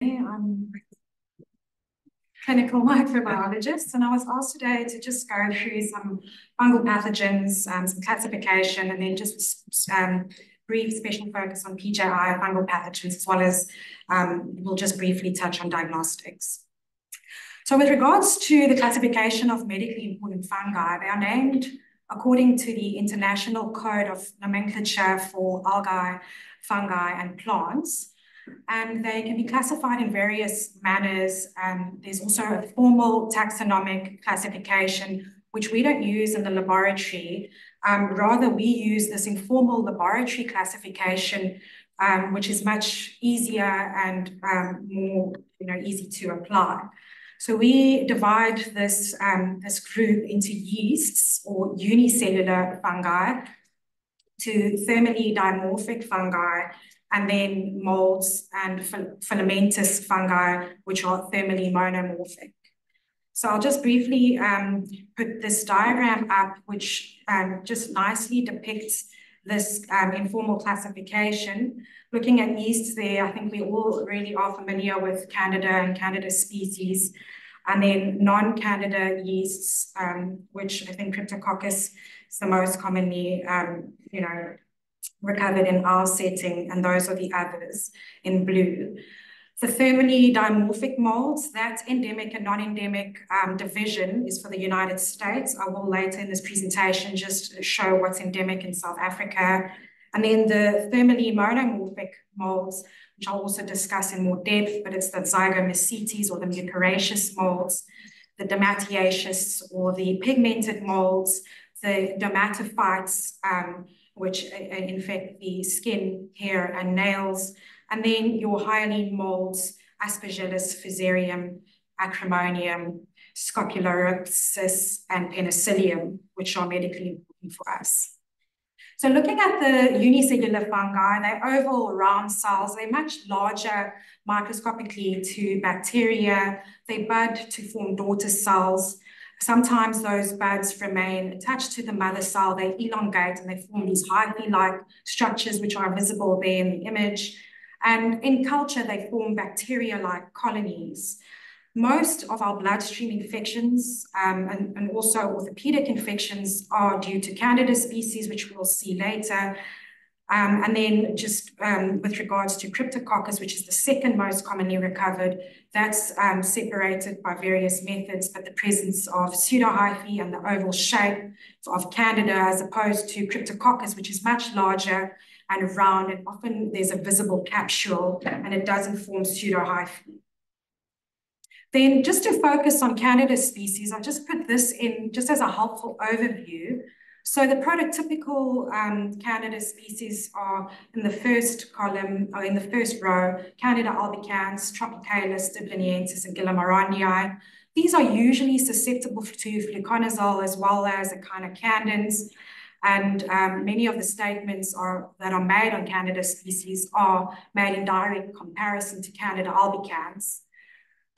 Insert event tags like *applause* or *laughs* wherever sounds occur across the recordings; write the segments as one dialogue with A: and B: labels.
A: I'm a clinical *laughs* microbiologist, and I was asked today to just go through some fungal pathogens, um, some classification, and then just um, brief special focus on PJI fungal pathogens, as well as um, we'll just briefly touch on diagnostics. So with regards to the classification of medically important fungi, they are named according to the International Code of Nomenclature for Algae, Fungi, and Plants and they can be classified in various manners. And there's also a formal taxonomic classification, which we don't use in the laboratory. Um, rather, we use this informal laboratory classification, um, which is much easier and um, more you know, easy to apply. So we divide this, um, this group into yeasts or unicellular fungi to thermally dimorphic fungi and then molds and filamentous fungi, which are thermally monomorphic. So I'll just briefly um, put this diagram up, which um, just nicely depicts this um, informal classification. Looking at yeasts there, I think we all really are familiar with Candida and Candida species, and then non-Candida yeasts, um, which I think Cryptococcus is the most commonly, um, you know, recovered in our setting, and those are the others in blue. The thermally dimorphic molds, that endemic and non-endemic um, division is for the United States. I will later in this presentation just show what's endemic in South Africa. And then the thermally monomorphic molds, which I'll also discuss in more depth, but it's the zygomycetes or the mucoraceous molds, the dematiaceous or the pigmented molds, the dermatophytes, um, which uh, uh, infect the skin, hair, and nails. And then your hyaline molds, Aspergillus fusarium, Acremonium, Scopulariopsis, and Penicillium, which are medically important for us. So looking at the unicellular fungi, they're oval round cells. They're much larger microscopically to bacteria. They bud to form daughter cells. Sometimes those buds remain attached to the mother cell, they elongate and they form these hyphae-like structures which are visible there in the image. And in culture, they form bacteria-like colonies. Most of our bloodstream infections um, and, and also orthopedic infections are due to Candida species, which we'll see later. Um, and then just um, with regards to Cryptococcus, which is the second most commonly recovered, that's um, separated by various methods, but the presence of pseudohyphae and the oval shape of Candida as opposed to Cryptococcus, which is much larger and round, and often there's a visible capsule and it doesn't form pseudohyphae. Then just to focus on Candida species, I'll just put this in just as a helpful overview. So the prototypical um, Candida species are in the first column, or in the first row, Candida albicans, Tropicalis, Dubliniensis, and Guilliermondii. These are usually susceptible to fluconazole as well as echinocandins. And um, many of the statements are, that are made on Candida species are made in direct comparison to Candida albicans.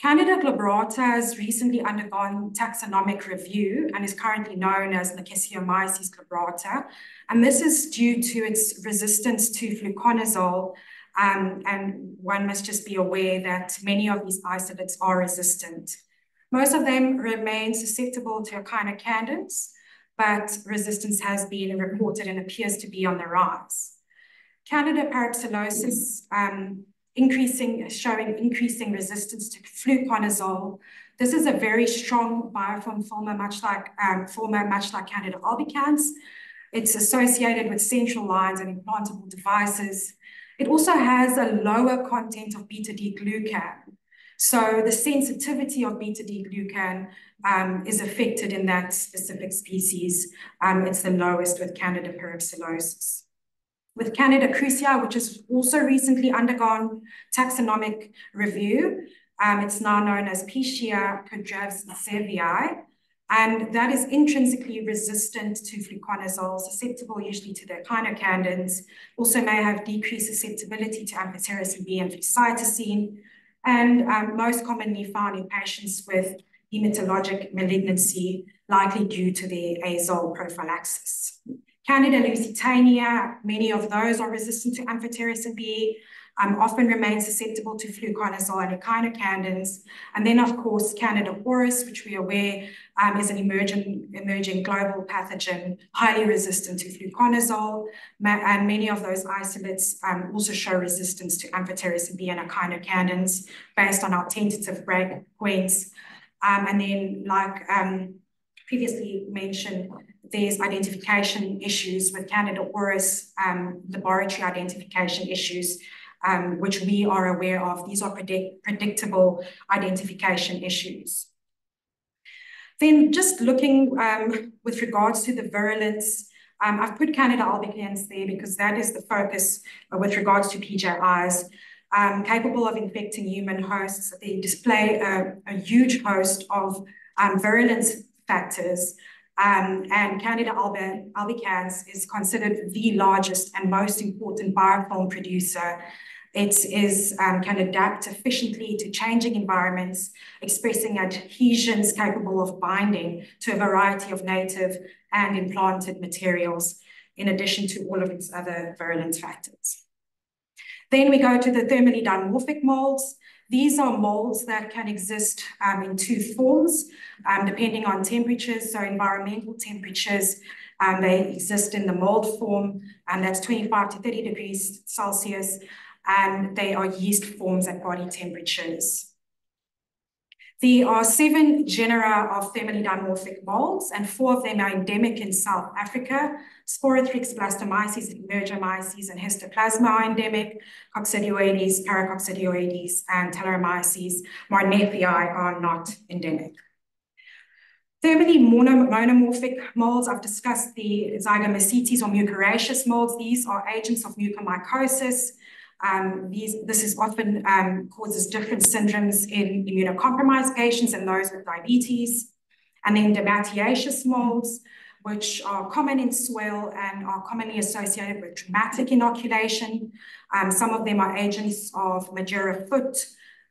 A: Candida glabrata has recently undergone taxonomic review and is currently known as Nakaseomyces glabrata. And this is due to its resistance to fluconazole. Um, and one must just be aware that many of these isolates are resistant. Most of them remain susceptible to echinocandins, but resistance has been reported and appears to be on the rise. Candida parapsilosis um, increasing, showing increasing resistance to fluconazole. This is a very strong biofilm former, much like um, former, much like Candida albicans. It's associated with central lines and implantable devices. It also has a lower content of beta-D-glucan. So the sensitivity of beta-D-glucan um, is affected in that specific species. Um, it's the lowest with Candida parapsilosis with Candida krusei, which has also recently undergone taxonomic review. Um, it's now known as Pichia kudriavzevii, and that is intrinsically resistant to fluconazole, susceptible usually to the echinocandins, also may have decreased susceptibility to amphotericin B and flucytosine, and um, most commonly found in patients with hematologic malignancy, likely due to their azole prophylaxis. Candida lusitaniae, many of those are resistant to amphotericin B, um, often remain susceptible to fluconazole and echinocandins. And then, of course, Candida auris, which we are aware um, is an emerging, emerging global pathogen, highly resistant to fluconazole. And many of those isolates um, also show resistance to amphotericin B and echinocandins based on our tentative breakpoints. Um, and then, like um, previously mentioned, there's identification issues with Candida auris, um, laboratory identification issues um, which we are aware of. These are predict predictable identification issues. Then just looking um, with regards to the virulence, um, I've put Candida albicans there because that is the focus with regards to PJIs. Um, capable of infecting human hosts. They display a, a huge host of um, virulence factors. Um, and Candida albicans is considered the largest and most important biofilm producer it is, um, can adapt efficiently to changing environments, expressing adhesions capable of binding to a variety of native and implanted materials, in addition to all of its other virulence factors. Then we go to the thermally dimorphic molds. These are molds that can exist um, in two forms, um, depending on temperatures. So environmental temperatures, um, they exist in the mold form, and that's 25 to 30 degrees Celsius and they are yeast forms at body temperatures. There are seven genera of thermally dimorphic molds, and four of them are endemic in South Africa. Sporothrix, blastomyces, emergomyces, and histoplasma are endemic. Coccidioides, paracoccidioides, and Talaromyces marneffei are not endemic. Thermally monomorphic molds, I've discussed the zygomycetes or mucoraceous molds. These are agents of mucormycosis. Um, these, this is often um, causes different syndromes in immunocompromised patients and those with diabetes. And then dematiaceous molds, which are common in soil and are commonly associated with traumatic inoculation. Um, some of them are agents of Madura foot.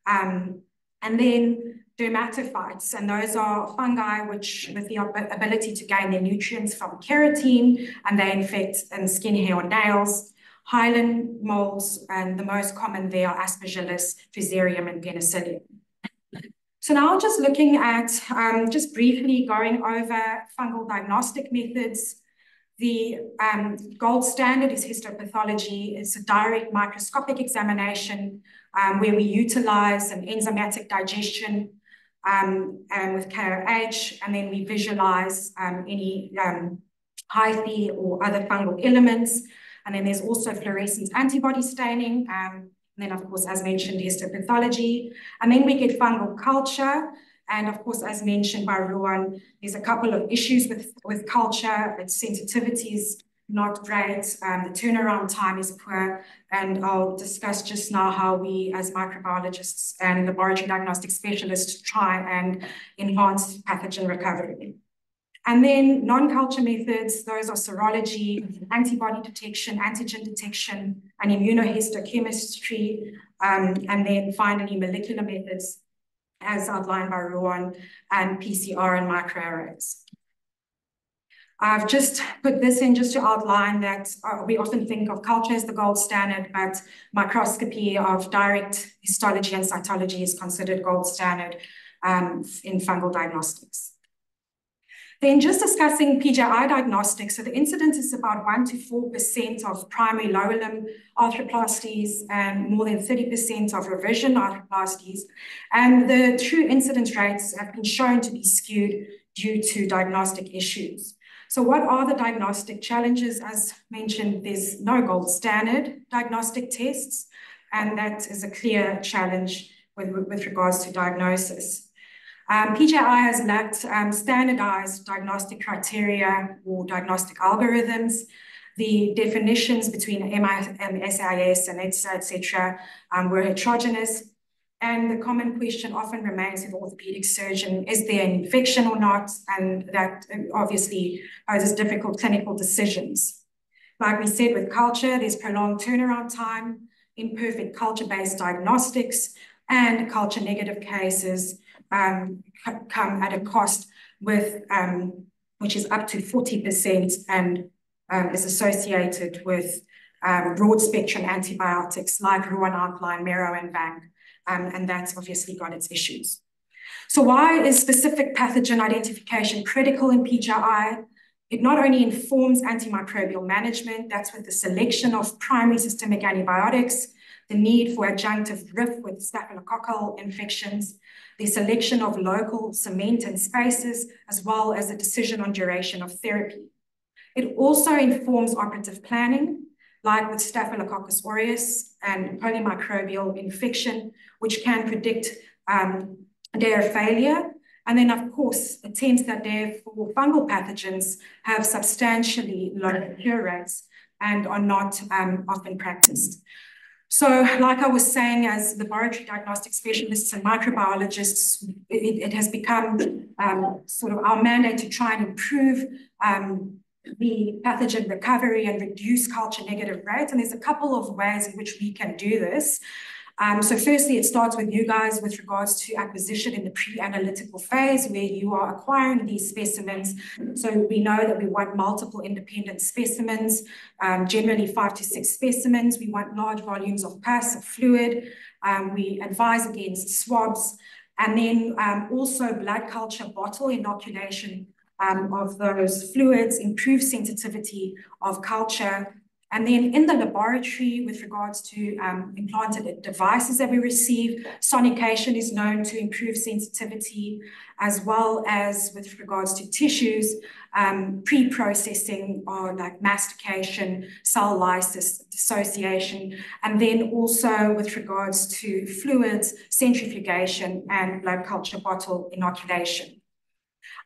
A: Um, and then dermatophytes, and those are fungi which with the ability to gain their nutrients from keratin, and they infect um, skin, hair, or nails. Hyaline molds, and the most common there are Aspergillus, Fusarium, and Penicillium. So now just looking at, um, just briefly going over fungal diagnostic methods. The um, gold standard is histopathology. It's a direct microscopic examination um, where we utilize an enzymatic digestion um, and with KOH, and then we visualize um, any um, hyphae or other fungal elements. And then there's also fluorescence antibody staining. Um, and then, of course, as mentioned, histopathology. And then we get fungal culture. And of course, as mentioned by Ruan, there's a couple of issues with, with culture. Its sensitivity is not great. Um, the turnaround time is poor. And I'll discuss just now how we, as microbiologists and laboratory diagnostic specialists, try and enhance pathogen recovery. And then non-culture methods, those are serology, antibody detection, antigen detection, and immunohistochemistry, um, and then finally molecular methods as outlined by Ruan and PCR and microarrays. I've just put this in just to outline that uh, we often think of culture as the gold standard, but microscopy of direct histology and cytology is considered gold standard um, in fungal diagnostics. Then just discussing PJI diagnostics. So the incidence is about 1 to 4% of primary lower limb arthroplasties and more than 30% of revision arthroplasties. And the true incidence rates have been shown to be skewed due to diagnostic issues. So what are the diagnostic challenges? As mentioned, there's no gold standard diagnostic tests, and that is a clear challenge with, with regards to diagnosis. Um, PJI has lacked um, standardized diagnostic criteria or diagnostic algorithms. The definitions between MI, SIS and IDSA, etc., um, were heterogeneous. And the common question often remains with orthopedic surgeon, is there an infection or not? And that obviously poses difficult clinical decisions. Like we said with culture, there's prolonged turnaround time, imperfect culture-based diagnostics, and culture negative cases um, come at a cost with um, which is up to 40% and um, is associated with um, broad spectrum antibiotics like Ruan outline, Mero, and Vang, um, and that's obviously got its issues. So why is specific pathogen identification critical in PJI? It not only informs antimicrobial management, that's with the selection of primary systemic antibiotics, the need for adjunctive RIF with staphylococcal infections, the selection of local cement and spaces, as well as the decision on duration of therapy. It also informs operative planning, like with Staphylococcus aureus and polymicrobial infection, which can predict um, their failure. And then, of course, attempts that therefore fungal pathogens have substantially lower cure rates and are not um, often practiced. So like I was saying, as laboratory diagnostic specialists and microbiologists, it, it has become um, sort of our mandate to try and improve um, the pathogen recovery and reduce culture negative rates. And there's a couple of ways in which we can do this. Um, so firstly, it starts with you guys with regards to acquisition in the pre-analytical phase where you are acquiring these specimens. So we know that we want multiple independent specimens, um, generally five to six specimens. We want large volumes of pus, of fluid. Um, we advise against swabs. And then um, also blood culture bottle inoculation um, of those fluids, improve sensitivity of culture, and then in the laboratory, with regards to um, implanted devices that we receive, sonication is known to improve sensitivity, as well as with regards to tissues, um, pre-processing or like mastication, cell lysis, dissociation, and then also with regards to fluids, centrifugation, and blood culture bottle inoculation.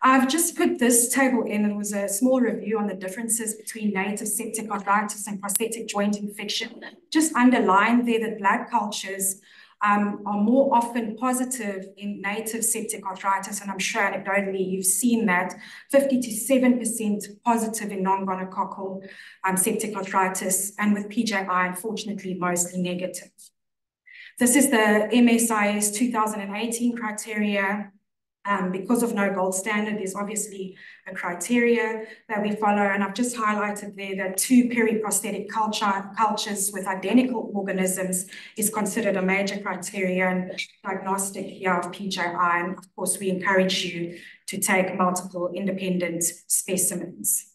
A: I've just put this table in. It was a small review on the differences between native septic arthritis and prosthetic joint infection. Just underlined there that blood cultures um, are more often positive in native septic arthritis, and I'm sure anecdotally you've seen that 50 to 7% positive in non-gonococcal um, septic arthritis, and with PJI, unfortunately, mostly negative. This is the MSIS 2018 criteria. Um, because of no gold standard, there's obviously a criteria that we follow. And I've just highlighted there that two periprosthetic culture, cultures with identical organisms is considered a major criteria and diagnostic here of PJI. And of course, we encourage you to take multiple independent specimens.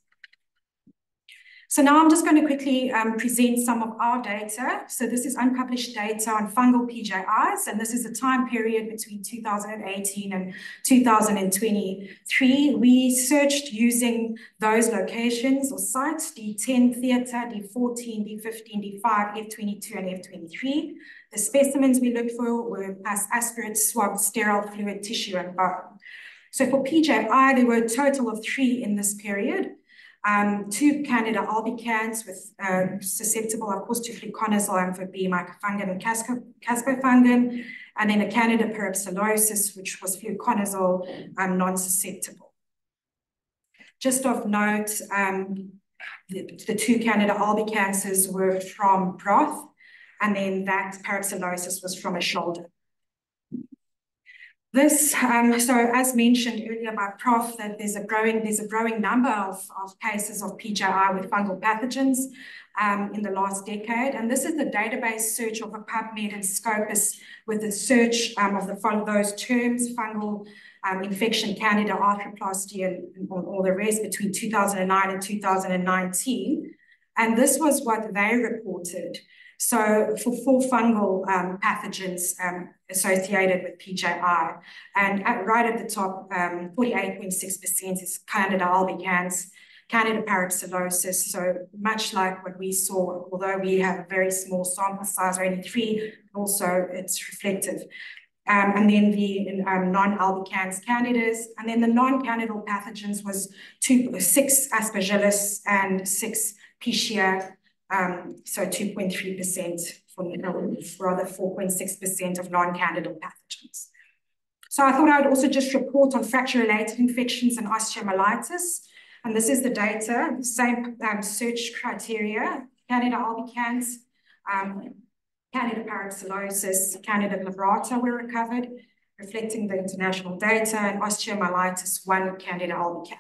A: So now I'm just going to quickly um, present some of our data. So this is unpublished data on fungal PJIs, and this is a time period between 2018 and 2023. We searched using those locations or sites, D10 theatre, D14, D15, D5, F22, and F23. The specimens we looked for were pus aspirate, swab, sterile fluid, tissue, and bone. So for PJI, there were a total of three in this period um, two Candida albicans with uh, susceptible, of course, to fluconazole, amphob, micafungin, and caspofungin, and then a Candida parapsilosis, which was fluconazole um, non-susceptible. Just of note, um, the, the, two Candida albicans were from broth, and then that parapsilosis was from a shoulder. This, um, so as mentioned earlier by Prof, that there's a growing there's a growing number of, of cases of PJI with fungal pathogens um, in the last decade, and this is the database search of a PubMed and Scopus with the search um, of the those terms, fungal um, infection, Candida, arthroplasty, and, and all the rest between 2009 and 2019, and this was what they reported. So for four fungal um, pathogens um, associated with PJI, and at, right at the top, 48.6% um, is Candida albicans, Candida parapsilosis. So much like what we saw, although we have a very small sample size, only three, also it's reflective. Um, and then the um, non-albicans candidas, and then the non-candidal pathogens was two, six aspergillus and six pichia um, so 2.3% for rather 4.6% of non-candidal pathogens. So I thought I would also just report on fracture-related infections and osteomyelitis. And this is the data, same um, search criteria, Candida albicans, um, Candida parapsilosis, Candida glabrata were recovered, reflecting the international data, and osteomyelitis, one Candida albicans.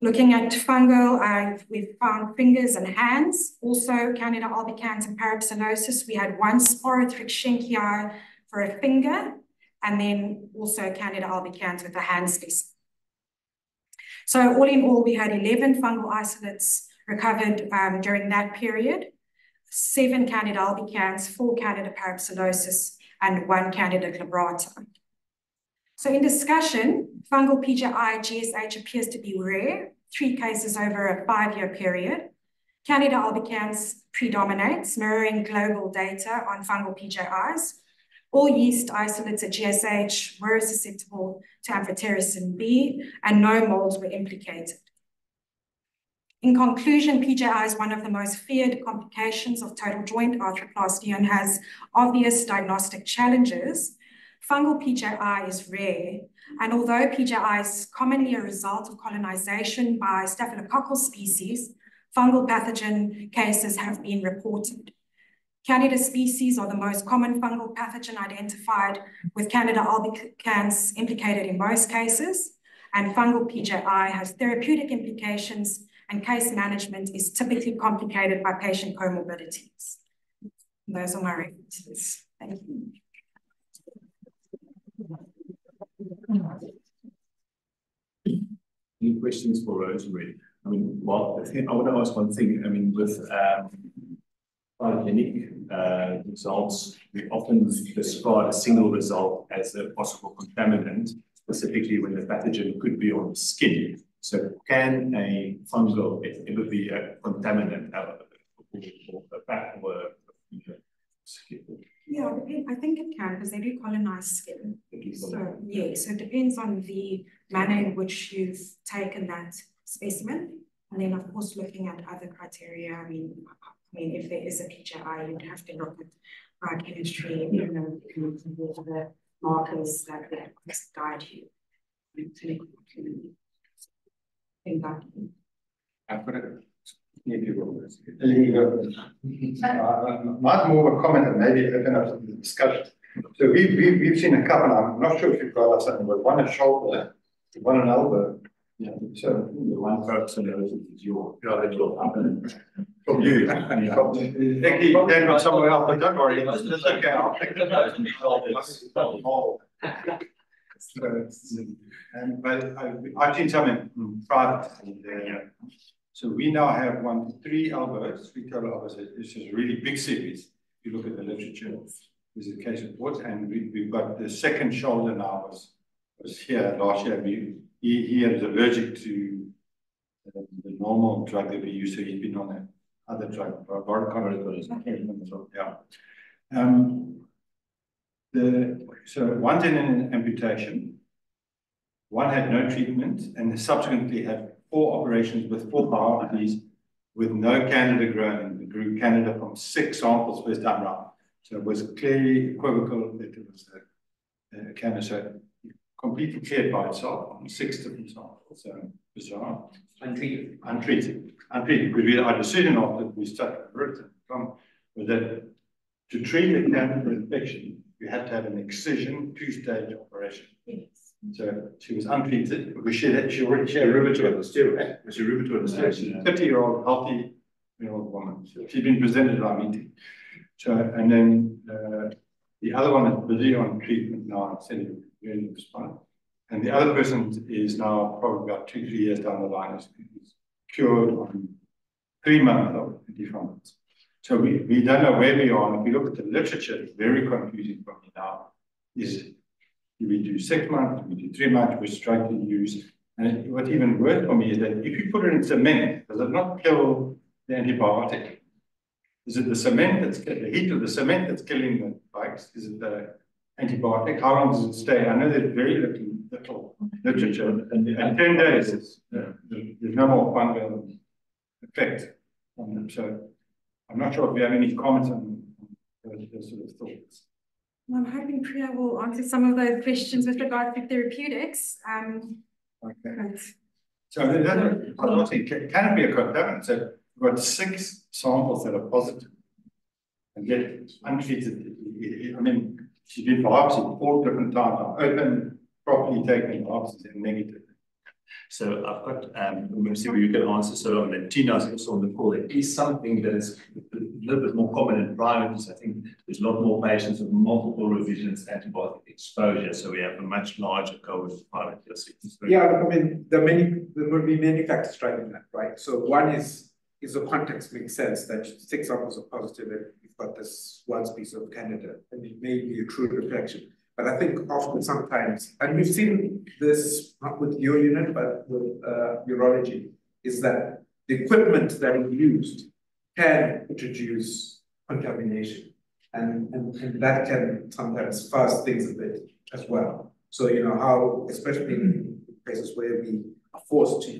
A: Looking at fungal, uh, we've found fingers and hands. Also, Candida albicans and parapsilosis. We had one sporothrix schenckii for a finger, and then also Candida albicans with a hand species. So all in all, we had 11 fungal isolates recovered um, during that period, seven Candida albicans, four Candida parapsilosis, and one Candida glabrata. So in discussion, fungal PJI GSH appears to be rare, three cases over a five-year period. Candida albicans predominates, mirroring global data on fungal PJIs. All yeast isolates at GSH were susceptible to amphotericin B, and no molds were implicated. In conclusion, PJI is one of the most feared complications of total joint arthroplasty and has obvious diagnostic challenges. Fungal PJI is rare, and although PJI is commonly a result of colonization by staphylococcal species, fungal pathogen cases have been reported. Candida species are the most common fungal pathogen identified, with Candida albicans implicated in most cases, and fungal PJI has therapeutic implications and case management is typically complicated by patient comorbidities. Those are my references. Thank you.
B: Any questions for Rosemary? I mean, well, I, want to ask one thing. I mean, with um, phylogenetic uh, results, we often discard a single result as a possible contaminant, specifically when the pathogen could be on the skin. So can a fungal ever be a contaminant or, or a back or
A: skin? Yeah, I think it can because they do colonize skin. So yeah, so it depends on the manner in which you've taken that specimen. And then of course looking at other criteria. I mean, I mean, if there is a PJI, you'd have to look at biochemistry, you know, the markers that would guide you in clinical
C: in that. I've got a maybe Might *laughs* uh, uh, more of a comment and maybe open up some discussion. So we, we, we've seen a couple, I'm not sure if you've got something, but one is shoulder, one an elbow. Yeah. So the one person knows is your, yeah, that will happen. From you. From, Nicky, then from somewhere else, but don't worry, it's okay, I'll pick it up. So, and but I, I've seen some in private. Uh, so we now have one, three elbows, three total elbows. It's just a really big series. If you look at the literature, there's a case report, and we, we've got the second shoulder now was was here last year. We, he, he is allergic to uh, the normal drug that we use, so he's been on that other drug, Bardoconazole. Yeah. Um, the, so one's in an amputation, one had no treatment, and subsequently had four operations with four biopsies with no Candida grown. We grew Candida from six samples first time round. So it was clearly equivocal that it was a, a Candida. So completely cleared by itself on six different samples. So bizarre.
D: Untreated.
C: Untreated. Untreated. Because we, our decision after we started written was that to treat a cancer infection, you had to have an excision two-stage operation. Yes. So she was untreated because she had she already she had rheumatoid steroid. She rheumatoid steroid. She's a 30 year old healthy year old woman. She's been presented at our meeting. So and then uh, the other one is busy on treatment now, and sending really respond. And the other person is now probably about two, three years down the line, is, is cured on three months of defunct. So we, we don't know where we are. If we look at the literature, it's very confusing for me now. Is do we do six months, do we do three months, which strike to use? And what even worse for me is that if you put it in cement, does it not kill the antibiotic? Is it the cement that's the heat of the cement that's killing the bugs? Is it the antibiotic? How long does it stay? I know there's very little, little literature, and, and 10 days, uh, there's no more fungal effect on them. So I'm not sure if you have any comments on those sort of thoughts.
A: I'm hoping Priya will answer some of those questions with regard to therapeutics. Um,
C: okay. So that, that, can it be a contaminant? So we've got six samples that are positive and yet untreated. I mean, she's been biopsied four different times, I open, properly taken biopsies and negative.
B: So I've got, um, let me see where you can answer. So on the Tina is also on the call. It is something that is a little bit more common in primates. I think there's a lot more patients with multiple revisions antibiotic exposure. So we have a much larger cohort of primate
D: Yeah, I mean, there are many, there will be many factors driving that, right? So one is, is the context makes sense that six samples are positive and you've got this one species of Canada, and it may be a true reflection. But I think often sometimes, and we've seen this not with your unit, but with uh, urology, is that the equipment that is used can introduce contamination. And, and, and that can sometimes fast things a bit as well. So, you know, how, especially in places where we forced to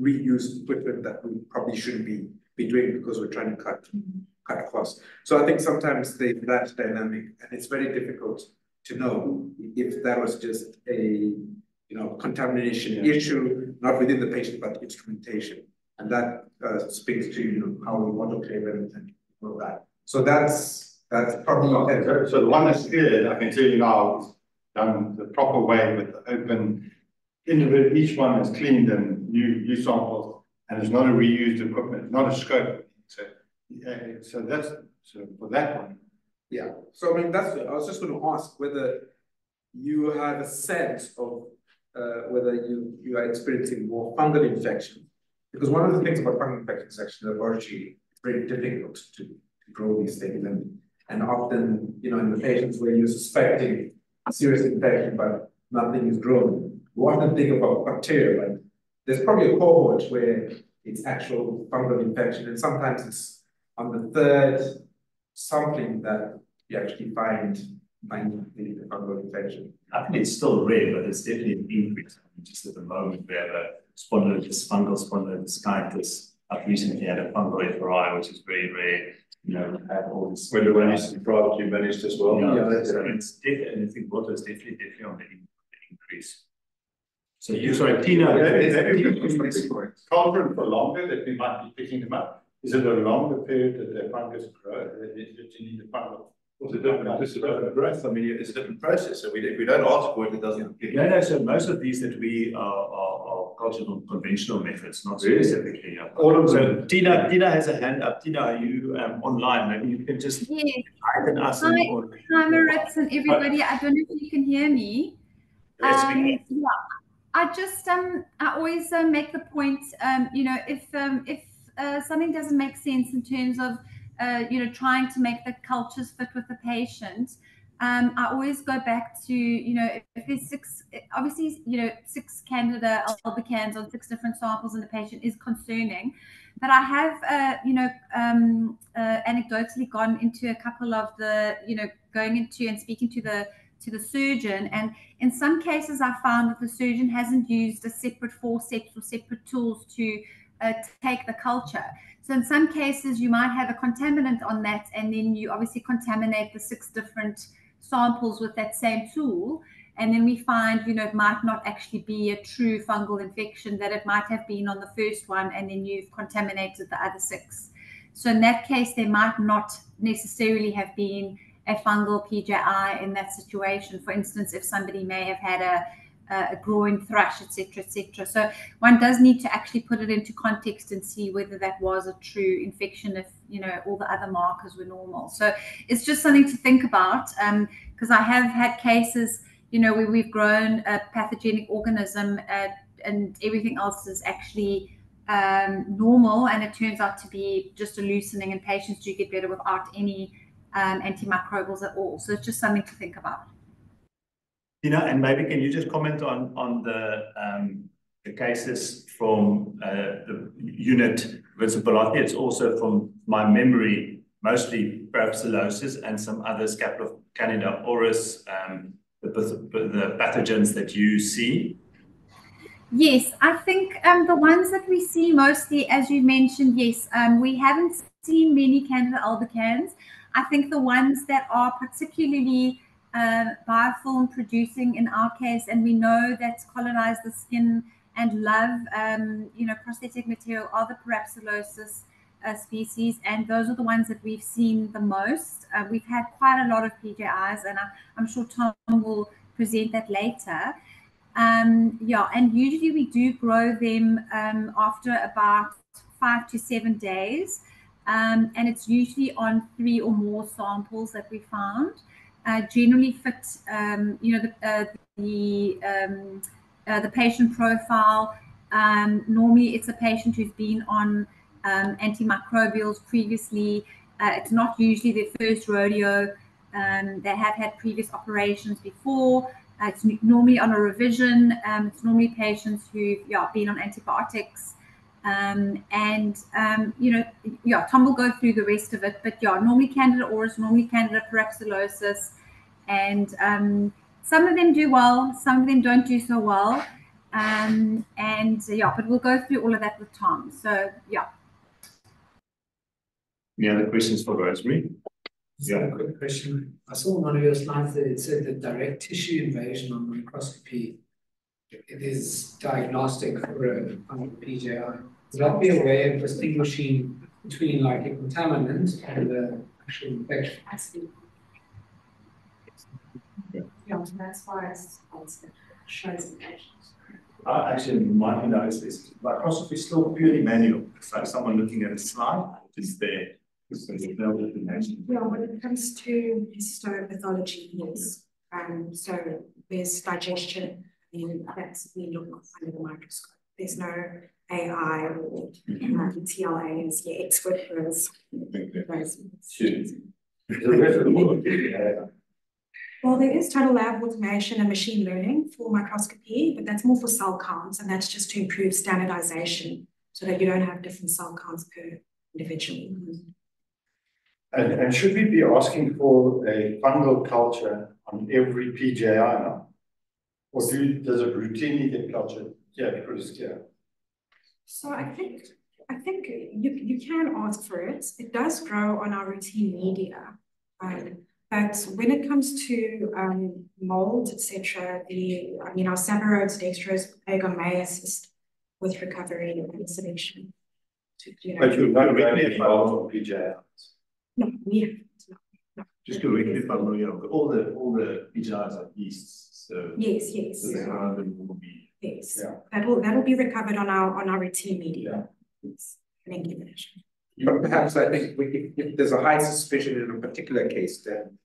D: reuse equipment that we probably shouldn't be, be doing because we're trying to cut, cut costs. So I think sometimes they, that dynamic, and it's very difficult to know if that was just a you know contamination yeah. issue, not within the patient, but instrumentation. And that uh, speaks to you know how we want to claim and all that. So that's that's probably
C: so, so the one that's cleared, I can tell you now, is done the proper way with the open individual. Each one is cleaned and new new samples, and it's not a reused equipment, not a scope. So yeah, so that's so for that one.
D: Yeah. So I mean, that's. I was just going to ask whether you have a sense of uh, whether you you are experiencing more fungal infection, because one of the things about fungal infections actually laboratory, it's very difficult to, to grow these things, and and often you know in the patients where you're suspecting serious infection but nothing is growing, you often think about bacteria. Like there's probably a cohort where it's actual fungal infection, and sometimes it's on the third sampling that you actually find find the, the fungal infection.
B: I think it's still rare, but it's definitely an increase. Just at the moment, we have a spondylitis, fungal spondylodiscitis. I've recently had a fungal FRI, which is very rare. You know, have all this.
C: When the one is privately managed as well.
B: Yeah, yeah so it's definitely, I think water is definitely, definitely on the increase. So you, sorry, Tina.
C: Confident for longer that we might be picking them up. Is it a longer period that the fungus grow, that you need the fungal?
E: It's a different, it's a different growth. I mean, it's a different process. So we, if we don't ask for it, it doesn't.
B: Yeah, no, so most of these that we are, are, are cultural conventional methods, not really? specifically. Yeah. All of them. So Tina, Tina has a hand up. Tina, are you um, online? Maybe you can just
F: yes. type in us. Hi, hi Maritz and everybody. I don't know if you can hear me.
B: Yes, um, yeah.
F: I just um I always uh, make the point um you know if um if uh, something doesn't make sense in terms of uh, you know trying to make the cultures fit with the patient um, I always go back to, you know, if, if, there's six, obviously, you know, six candida albicans on six different samples in the patient is concerning. But I have, uh, you know, um, uh, anecdotally gone into a couple of the, you know, going into and speaking to the to the surgeon. And in some cases, I found that the surgeon hasn't used a separate forceps or separate tools to uh, take the culture. So in some cases, you might have a contaminant on that, and then you obviously contaminate the six different samples with that same tool. And then we find, you know, it might not actually be a true fungal infection, that it might have been on the first one, and then you've contaminated the other six. So in that case, there might not necessarily have been a fungal PJI in that situation. For instance, if somebody may have had a a growing thrush, etc., etc. So one does need to actually put it into context and see whether that was a true infection if you know all the other markers were normal. So it's just something to think about because um, I have had cases, you know, where we've grown a pathogenic organism uh, and everything else is actually um, normal, and it turns out to be just a loosening, and patients do get better without any um, antimicrobials at all. So it's just something to think about.
B: Tina, and maybe can you just comment on on the um, the cases from uh, the unit visibility? It's also from my memory, mostly parapsilosis and some other scapular Candida auris, um, the, the pathogens that you see.
F: Yes, I think um, the ones that we see mostly, as you mentioned, yes, um, we haven't seen many Candida albicans. I think the ones that are particularly uh, biofilm producing in our case, and we know that colonize the skin and love, um, you know, prosthetic material are the parapsilosis uh, species, and those are the ones that we've seen the most. Uh, we've had quite a lot of PJIs, and I, am sure Tom will present that later. Um, yeah, and usually we do grow them um, after about five to seven days. Um, and it's usually on three or more samples that we found. Uh, generally fit, um, you know, the, uh, the, um, uh, the patient profile. Um, normally it's a patient who's been on antimicrobials previously. Uh, it's not usually their first rodeo. they have had previous operations before. Uh, it's normally on a revision. Um, it's normally patients who've yeah, been on antibiotics. Um, and, um, you know, yeah, Tom will go through the rest of it. But yeah, normally Candida auris, normally Candida parapsilosis. And um, some of them do well, some of them don't do so well. Um, and yeah, but we'll go through all of that with Tom. So yeah.
B: Any other questions for Rosemary?
G: Yeah. quick question. I saw one of your slides that it said that direct tissue invasion on microscopy it is diagnostic for a, PJI. Would that be a way of distinguishing between like a contaminant and the actual infection? I see.
A: Yeah, that's why it's shows infections.
B: Uh, actually, my notice is microscopy is still purely manual. It's like someone looking at a slide, it's there.
A: Yeah, when it comes to histopathology, yes. Um, so there's digestion, and that's we look under the microscope. There's no AI or um, TLA as yet with those. Well, there is total lab automation and machine learning for microscopy, but that's more for cell counts, and that's just to improve standardization so that you don't have different cell counts per individual.
C: And, and should we be asking for a fungal culture on every PJI now? Or do, does it routinely get cultured? Yeah, because it's clear.
A: So I think I think you, you can ask for it. It does grow on our routine media. Um, but when it comes to um, mold, etc., the I mean our Sabouraud dextrose agar may assist with recovery and selection.
C: you know, but you're not really involved in PJIs.
A: No, we haven't. No, no.
B: Just to rectify, you know, all the all the PJIs are yeasts. So
A: yes, yes.
B: So
A: yeah.
B: will be
A: yes. Yeah. That will that will be recovered on our on our routine media. Yeah. Thank you,
D: But perhaps I think we, if there's a high suspicion in a particular case, then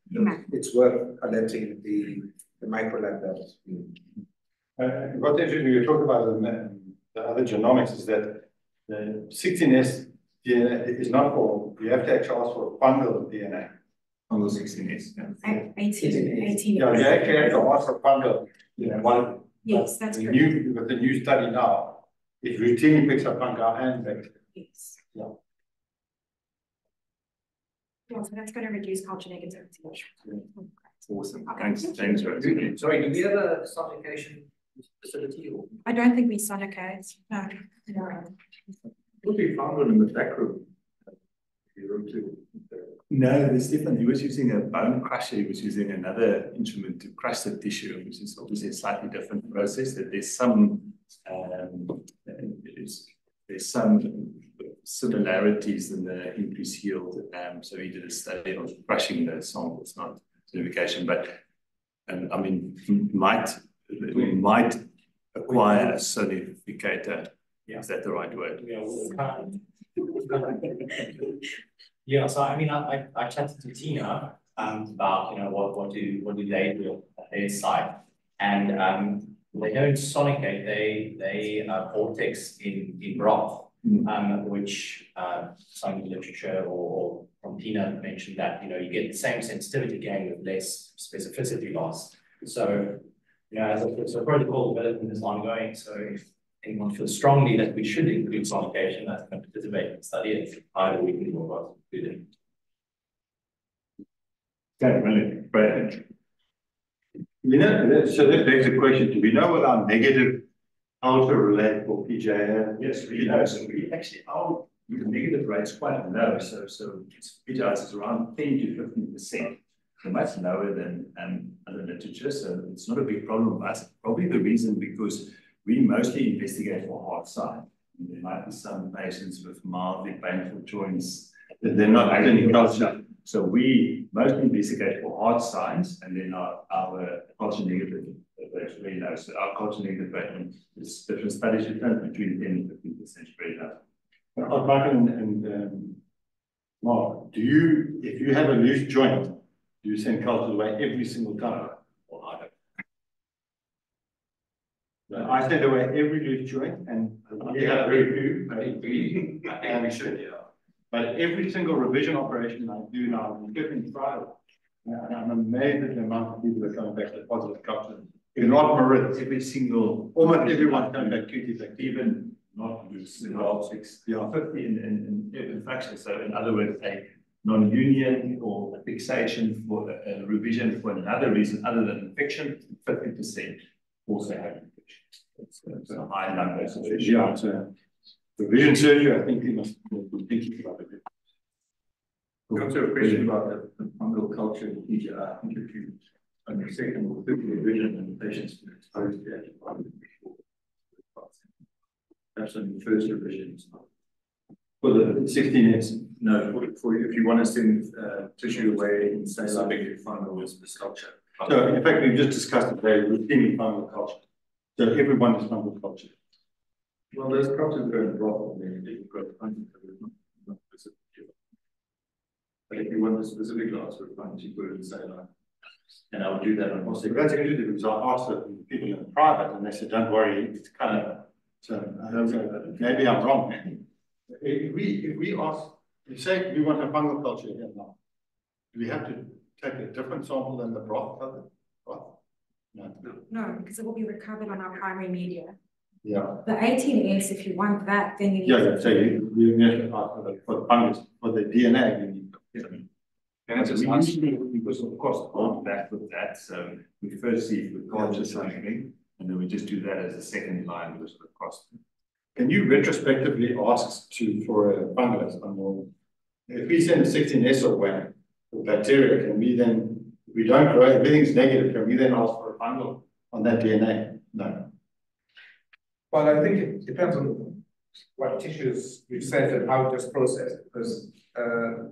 D: it's worth alerting the the microlab labs.
C: Uh, what interesting you talk about the, the other genomics is that the 16S DNA is not for, you have to actually ask for fungal DNA.
B: Fungal 16S,
A: yeah. 18, 18.
C: Yeah, you actually have to ask for fungal, you know, one.
A: Yes, that's
C: the
A: correct.
C: New, with the new study now, it routinely picks up fungal and bacteria.
A: Yes.
C: Yeah.
A: Yeah, so that's going to reduce culture negativity.
B: Awesome.
A: Okay.
B: Thanks, thanks, Rosie.
G: Sorry, do we have a sonication facility or?
A: I don't think we sonicate. No. no.
E: Would be found in the back room.
B: No, there's different. He was using a bone crusher. He was using another instrument to crush the tissue, which is obviously a slightly different process. That there's some um, there's, there's some similarities in the increased yield. Um, so he did a study on crushing the samples, not certification. But and I mean, might we might acquire a certificator yeah. Is that the right word?
H: Yeah, *laughs* yeah so I mean, I, I, I chatted to Tina um, about, you know, what, what do what do they do at their site? And um, they don't sonicate, they, they uh, vortex in, in broth, mm. um, which uh, some literature or, or from Tina mentioned that, you know, you get the same sensitivity gain with less specificity loss. So, you know, as a, so protocol development is ongoing. So if anyone feels strongly that we should include sonication as a participate in the study, and either we can about including.
B: Okay, brilliant.
C: You know, so that begs the question, do we know what our negative alpha relate for PJI?
B: Yes, we know. So we actually, our negative rate's quite low. So, so PJI is around 10 to 15%. So much lower than um, other literature. So it's not a big problem for us. Probably the reason because we mostly investigate for hard side. There might be some patients with mildly painful joints that they're not actually culture. So we mostly investigate for hard signs and then our, our culture negative That's really low. So our culture negative rating is different studies different between ten and fifteen percent very low.
C: Michael and, and, um, Mark, do you, if you have a loose joint, do you send cultures away every single time?
H: Or I don't.
C: No, I send away every loose joint and we have very few.
H: I we, I think we should, yeah.
C: But every single revision operation I do now, I'm getting tried. And I'm amazed at the amount of people that come back to positive culture. If not Marit,
B: Every single.
C: almost everyone come back to it, like
B: Even not loose, about six,
C: Yeah.
B: fifty in, in, in, in. So in other words, a non-union or a fixation for a, a revision for another reason other than infection, fifty percent also have. It's, a high number. So
C: Yeah, it's a revision surgery, I think we must be thinking about it.
B: Also a question about the fungal culture in PJI, I think if you, on your second or third revision and the patients been exposed to antibiotics before. Perhaps on your first revision, it's not.
C: For the sixteen S,
B: No, for, for if you want to send, uh, tissue away in say like fungal is the structure.
C: so in fact, we've just discussed today, routinely fungal culture. So everyone is fungal culture.
B: Well, those cultures are in broth, and then you've got fungal, but it's not- not specific to it. But if you want a specific fungus, you put it in saline. And I would do that on
C: Also, that's interesting because I asked the people in private and they said, don't worry, it's kind of, so so maybe I'm wrong. If we, if we ask, if say we want a fungal culture here now, do we have to take a different sample than the broth of? Broth? No,
A: No, because it will be recovered on our primary media.
C: yeah,
A: The eighteen S, if you want that, then you need.
C: yeah, yeah, so you, you need to ask for the, for the fungus, for the DNA, you need.
B: And it's we usually, because of course, hold back with that, so we first see if we culture something, and then we just do that as a second line with the cost.
C: Can you retrospectively ask to, for a fungus on your, if we send sixteen S away, for bacteria, can we then, if we don't grow, everything's negative, can we then ask for a fungal on that DNA? No.
D: Well, I think it depends on what tissues you sent and how it is processed, because uh.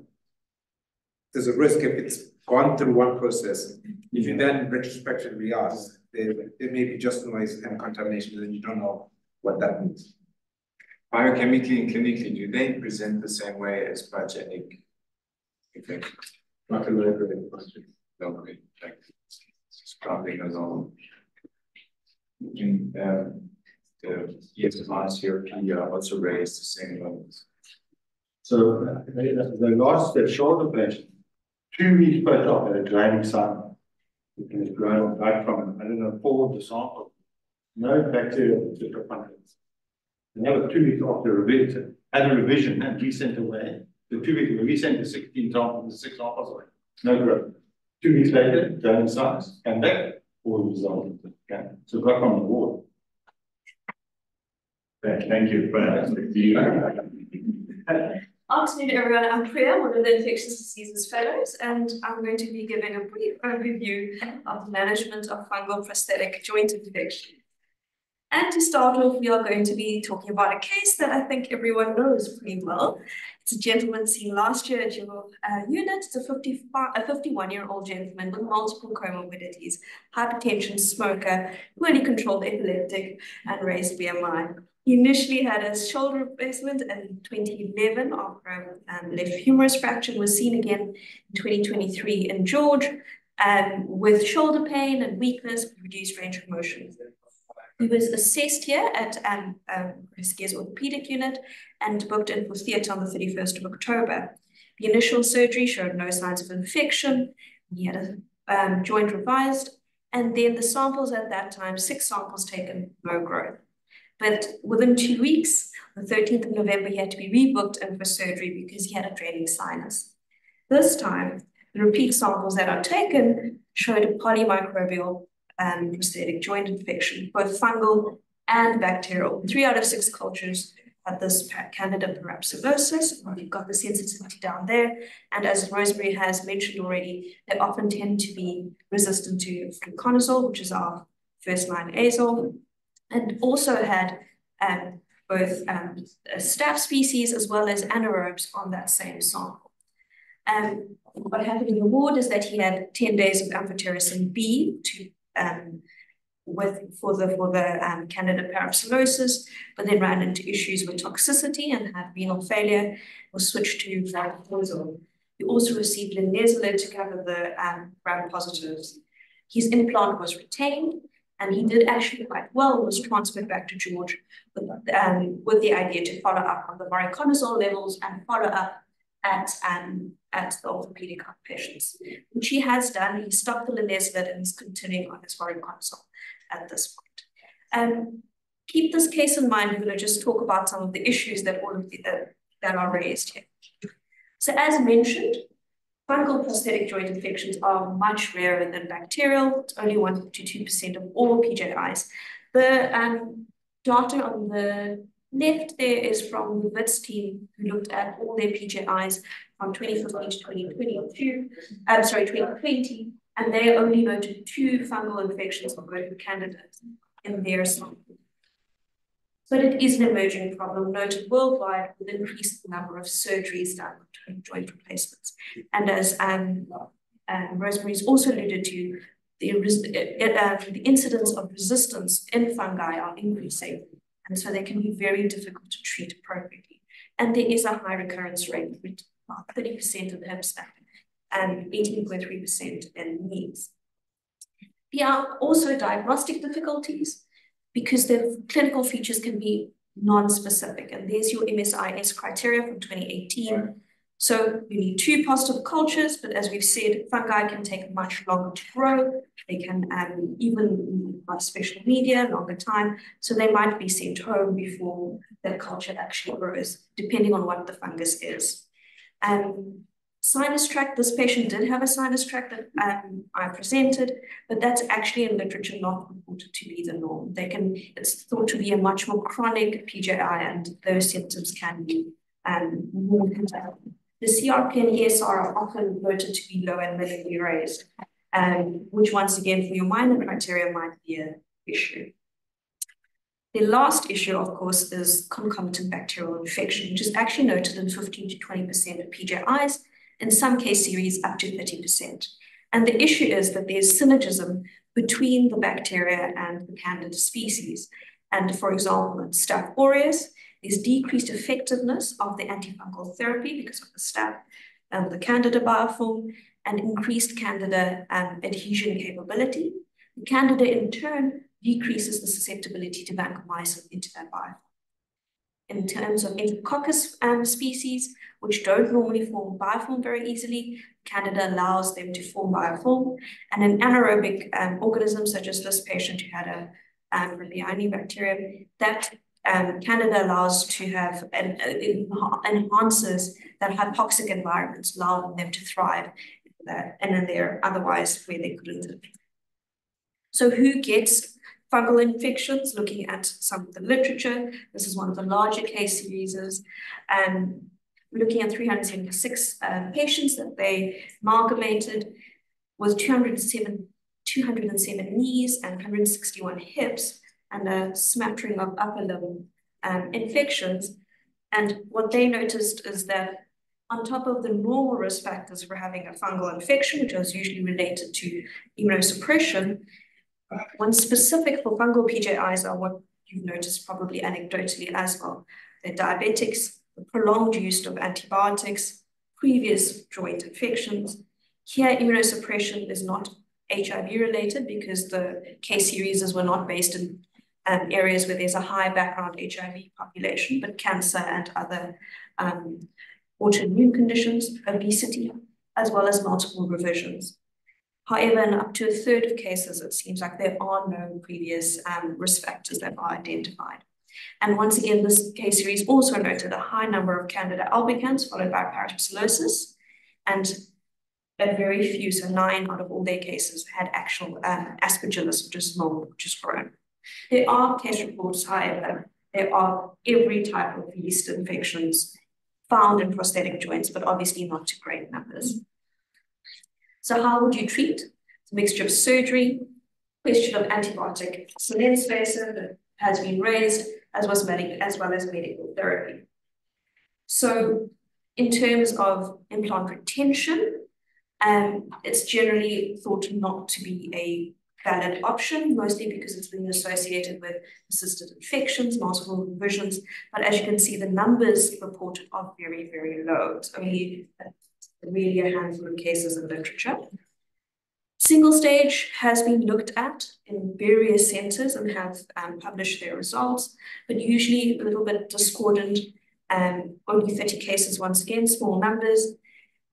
D: There's a risk if it's gone through one process, if you then retrospectively ask, there, there may be just noise and contamination, and you don't know what that means.
E: Biochemically and clinically, do they present the same way as pathogenic infections?
B: Not a very good question.
E: Okay, like scrubbing along. In um, the years of last year, PER also raised the same levels.
C: So uh, the, the last, the shoulder patient, two weeks post-op had a draining sign. It was grown right from, I don't know, four the sample. No bacteria, just a fungus. And that was two weeks after revision, had a revision and we sent away. The two weeks, we sent the sixteen samples, the six samples away, no growth. Two weeks later, draining signs, and back, all results. Okay, so got from the ward.
B: Thank thank you, Brad.
I: Afternoon, everyone. I'm Priya, one of the infectious diseases fellows, and I'm going to be giving a brief overview of the management of fungal prosthetic joint infection. And to start off, we are going to be talking about a case that I think everyone knows pretty well. It's a gentleman seen last year at your uh, unit. It's a 55, a 51 year old gentleman with multiple comorbidities, hypertension, smoker, poorly controlled epileptic, and raised BMI. He initially had a shoulder replacement in 2011 after a um, left humerus fracture was seen again in 2023 in George um, with shoulder pain and weakness, reduced range of motion. He was assessed here at um, um, orthopedic unit and booked in for theatre on the 31st of October. The initial surgery showed no signs of infection. He had a um, joint revised, and then the samples at that time, six samples taken, no growth. But within two weeks, the 13th of November, he had to be rebooked in for surgery because he had a draining sinus. This time, the repeat samples that are taken showed a polymicrobial prosthetic joint infection, both fungal and bacterial. Three out of six cultures had this Candida parapsilosis. You've got the sensitivity down there. And as Rosemary has mentioned already, they often tend to be resistant to fluconazole, which is our first line azole and also had um, both um, staph species as well as anaerobes on that same sample. Um, what happened in the ward is that he had 10 days of amphotericin B to um, with for the for the um, Candida parapsilosis, but then ran into issues with toxicity and had renal failure, was switched to fluticasone. He also received linezolid to cover the um, gram positives. His implant was retained, and he did actually quite well, was transferred back to George with, um, with the idea to follow up on the voriconazole levels and follow up at, um, at the orthopedic patients, which he has done. He stopped the linezolid and is continuing on his voriconazole at this point. Um, keep this case in mind. We're going to just talk about some of the issues that all of the, uh, that are raised here. So as mentioned, fungal prosthetic joint infections are much rarer than bacterial. It's only 1 to 2% of all PJIs. The um, data on the left there is from the WITS team who looked at all their PJIs from 2015 to 2022, I'm sorry, 2020, and they only noted two fungal infections of rodent candidates in their sample. But it is an emerging problem noted worldwide with increased number of surgeries done on joint replacements. And as um, um, Rosemary's also alluded to, the, uh, uh, the incidence of resistance in fungi are increasing. And so they can be very difficult to treat appropriately. And there is a high recurrence rate, with about 30% of hip and 18.3% in knees. There are also diagnostic difficulties because the clinical features can be non-specific. And there's your MSIS criteria from 2018. So you need two positive cultures, but as we've said, fungi can take much longer to grow. They can um, even by special media, longer time. So they might be sent home before that culture actually grows, depending on what the fungus is. Um, sinus tract, this patient did have a sinus tract that um, I presented, but that's actually in literature not reported to be the norm. They can, it's thought to be a much more chronic PJI and those symptoms can be um, more The CRP and ESR are often noted to be low and minimally raised, um, which once again for your minor criteria might be an issue. The last issue, of course, is concomitant bacterial infection, which is actually noted in 15 to 20% of PJIs, in some case series up to 30%. And the issue is that there's synergism between the bacteria and the candida species. And for example, in Staph aureus, there's decreased effectiveness of the antifungal therapy because of the staph and the candida biofilm and increased candida um, adhesion capability. The candida in turn decreases the susceptibility to vancomycin into that biofilm in terms of Enterococcus um, species, which don't normally form biofilm very easily. Candida allows them to form biofilm. And an anaerobic um, organism, such as this patient who had a um, bacterium, that um, Candida allows to have and uh, enhances that hypoxic environments, allowing them to thrive and in there otherwise where they couldn't. live. So who gets fungal infections, looking at some of the literature. This is one of the larger case series. Um, looking at 376 uh, patients that they amalgamated with 207, 207 knees and 161 hips and a smattering of upper level um, infections. And what they noticed is that on top of the normal risk factors for having a fungal infection, which was usually related to immunosuppression, one specific for fungal PJIs are what you've noticed probably anecdotally as well. They're diabetics, the prolonged use of antibiotics, previous joint infections. Here, immunosuppression is not HIV related because the case series were not based in um, areas where there's a high background HIV population, but cancer and other um, autoimmune conditions, obesity, as well as multiple revisions. However, in up to a third of cases, it seems like there are no previous um, risk factors that are identified. And once again, this case series also noted a high number of Candida albicans followed by parapsilosis, and a very few, so nine out of all their cases had actual um, aspergillus, which is mold, which is grown. There are case reports, however, there are every type of yeast infections found in prosthetic joints, but obviously not to great numbers. So how would you treat? It's a mixture of surgery, question of antibiotic cement spacer that has been raised, as, was medic as well as medical therapy. So in terms of implant retention, um, it's generally thought not to be a valid option, mostly because it's been associated with persistent infections, multiple revisions. But as you can see, the numbers reported are very, very low. It's only really a handful of cases in literature. Single stage has been looked at in various centers and have um, published their results, but usually a little bit discordant, um, only 30 cases once again, small numbers.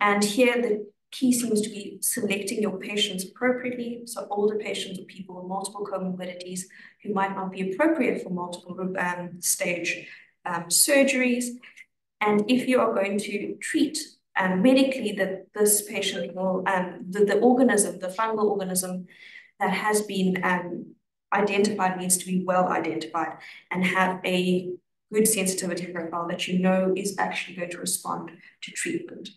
I: And here the key seems to be selecting your patients appropriately. So older patients or people with multiple comorbidities who might not be appropriate for multiple um, stage um, surgeries. And if you are going to treat um, medically that this patient will, um, the, the organism, the fungal organism that has been um, identified needs to be well identified and have a good sensitivity profile that you know is actually going to respond to treatment.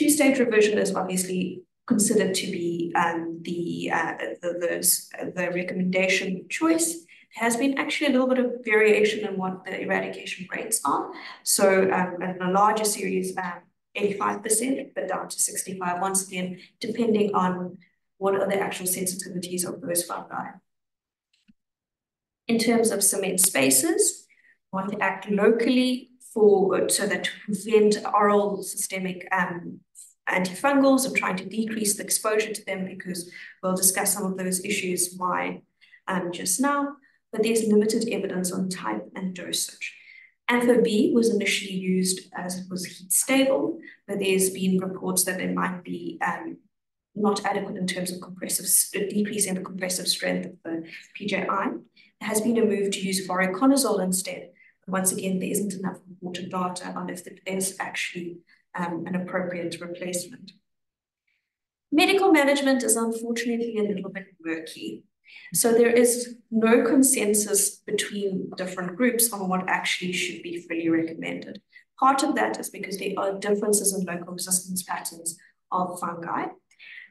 I: Two-stage revision is obviously considered to be um, the, uh, the, the, the recommendation choice There has been actually a little bit of variation in what the eradication rates are. So um, in a larger series, um, 85%, but down to 65 once again, depending on what are the actual sensitivities of those fungi. In terms of cement spaces, want to act locally for so that to prevent oral systemic um, antifungals and trying to decrease the exposure to them because we'll discuss some of those issues why um, just now but there's limited evidence on type and dosage. Ampho-B was initially used as it was heat stable, but there's been reports that it might be um, not adequate in terms of compressive, decrease in the compressive strength of the PJI. There has been a move to use voriconazole instead. Once again, there isn't enough important data on if it is actually um, an appropriate replacement. Medical management is unfortunately a little bit murky. So there is no consensus between different groups on what actually should be fully recommended. Part of that is because there are differences in local resistance patterns of fungi.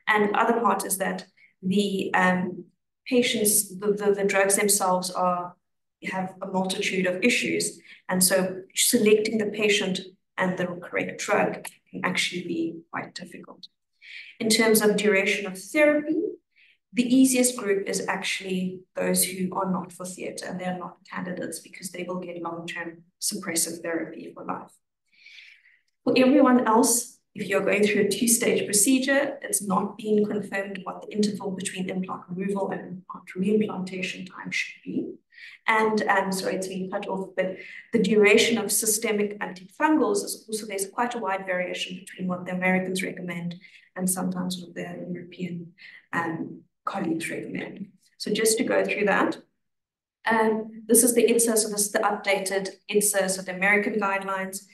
I: And other part is that the um, patients, the, the, the drugs themselves are have a multitude of issues. And so selecting the patient and the correct drug can actually be quite difficult. In terms of duration of therapy, the easiest group is actually those who are not for theatre and they're not candidates because they will get long-term suppressive therapy for life. For everyone else, if you're going through a two-stage procedure, it's not been confirmed what the interval between implant removal and implant reimplantation time should be. And um, sorry, it's been cut off, but the duration of systemic antifungals is also, there's quite a wide variation between what the Americans recommend and sometimes what the European um, colleagues recommend. So just to go through that, um, this is the IDSA, so this is the updated IDSA, so the American guidelines.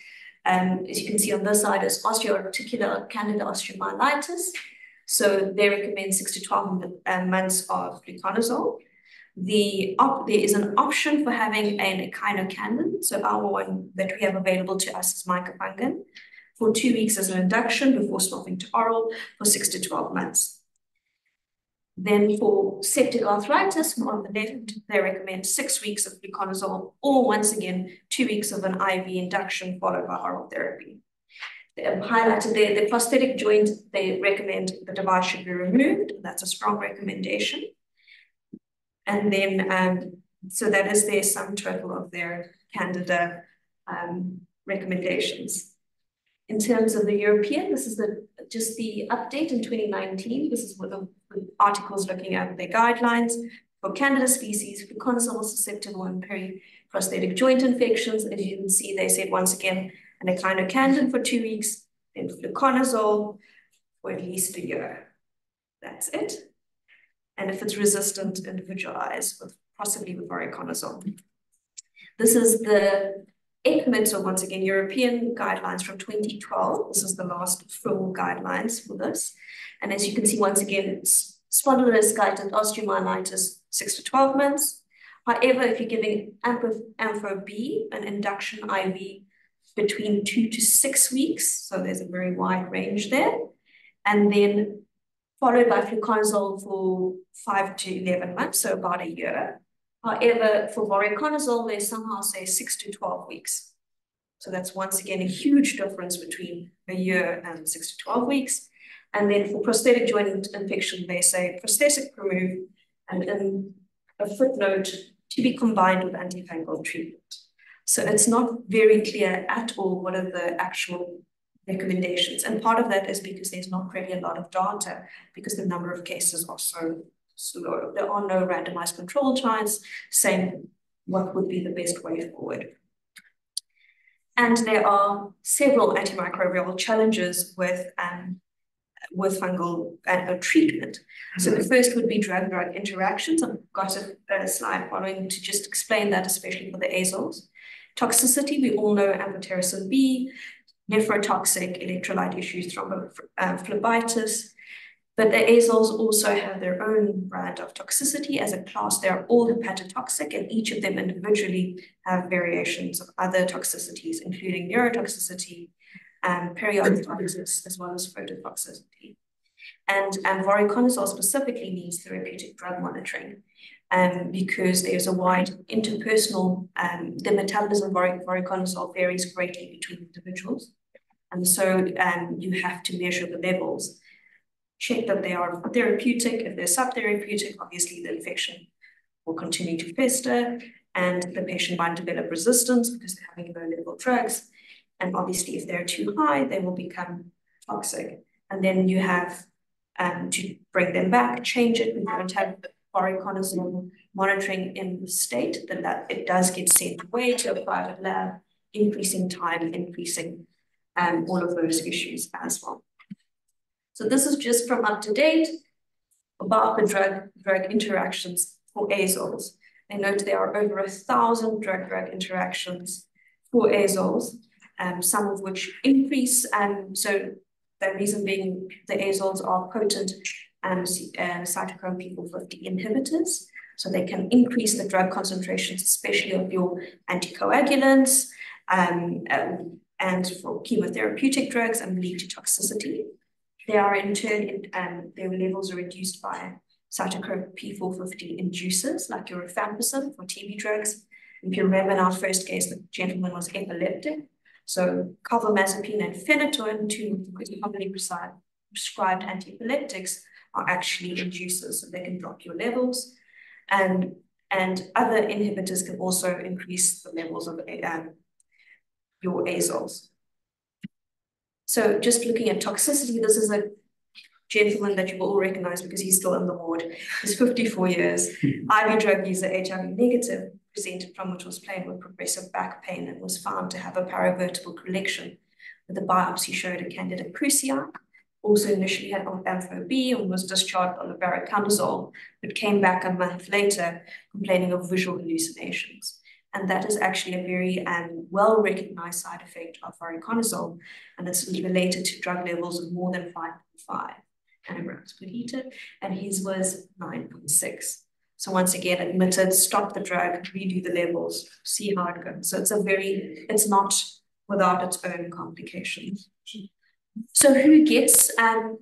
I: Um, as you can see on this side is osteoarticular candida osteomyelitis. So they recommend six to 12 uh, months of fluconazole. The there is an option for having an echinocandin. So our one that we have available to us is micafungin for two weeks as an induction before swapping to oral for six to 12 months. Then for septic arthritis, on the left, they recommend six weeks of fluconazole or once again, two weeks of an IV induction followed by oral therapy. Have highlighted there the prosthetic joint, they recommend the device should be removed. That's a strong recommendation. And then, um, so that is their sum total of their candida um, recommendations. In terms of the European, this is the just the update in 2019. This is what the articles looking at their guidelines for Candida species, for fluconazole susceptible and periprosthetic joint infections. As you can see, they said once again, an echinocandin for two weeks, then fluconazole for at least a year. That's it. And if it's resistant, individualize with possibly with voriconazole. This is the ECCMID, so once again, European guidelines from 2012. This is the last full guidelines for this. And as you can see, once again, it's spondylodiscitis, osteomyelitis, six to 12 months. However, if you're giving Ampho-B, an induction IV, between two to six weeks, so there's a very wide range there, and then followed by fluconazole for five to 11 months, so about a year. However, for voriconazole, they somehow say six to 12 weeks. So that's once again a huge difference between a year and six to 12 weeks. And then for prosthetic joint infection, they say prosthetic remove and in a footnote to be combined with antifungal treatment. So it's not very clear at all what are the actual recommendations. And part of that is because there's not really a lot of data because the number of cases are so slow. There are no randomized control trials saying what would be the best way forward. And there are several antimicrobial challenges with um, with fungal uh, treatment. So the first would be drug-drug interactions. I've got a, a, slide following to just explain that, especially for the azoles. Toxicity, we all know amphotericin B, nephrotoxic electrolyte issues, thrombophlebitis, but the azoles also have their own brand of toxicity. As a class, they're all hepatotoxic, and each of them individually have variations of other toxicities, including neurotoxicity, um, periodontitis, as well as phototoxicity. And um, voriconazole specifically needs therapeutic drug monitoring um, because there's a wide interpersonal, um, the metabolism of voriconazole varies greatly between individuals. And so um, you have to measure the levels, check that they are therapeutic. If they're subtherapeutic, obviously the infection will continue to fester and the patient might develop resistance because they're having low level drugs. And obviously, if they're too high, they will become toxic. And then you have um, to bring them back, change it. We don't have voriconazole monitoring in the state, then that it does get sent away to a private lab, increasing time, increasing um, all of those issues as well. So this is just from up to date about the drug drug interactions for azoles. They note there are over a thousand drug drug interactions for azoles, um, some of which increase. Um, so the reason being the azoles are potent um, uh, cytochrome P450 inhibitors. So they can increase the drug concentrations, especially of your anticoagulants um, um, and for chemotherapeutic drugs and lead to toxicity. They are in turn, um, their levels are reduced by cytochrome P450 inducers like your rifampicin for TB drugs. If you remember in our first case, the gentleman was epileptic. So carbamazepine and phenytoin, two commonly prescribed antiepileptics, are actually inducers, so they can drop your levels. And, and other inhibitors can also increase the levels of um, your azoles. So just looking at toxicity, this is a gentleman that you will all recognize because he's still in the ward. He's 54 years, hmm. IV drug user, HIV negative, presented from which was plain with progressive back pain and was found to have a paravertebral collection. The biopsy showed a candida krusei, also initially had ampho B and was discharged on the voriconazole, but came back a month later complaining of visual hallucinations. And that is actually a very um, well-recognized side effect of voriconazole, and it's related to drug levels of more than 5.5 nanograms per liter, and his was 9.6. So once again, admitted, stop the drug, redo the levels, see how it goes. So it's a very, it's not without its own complications. So who gets um,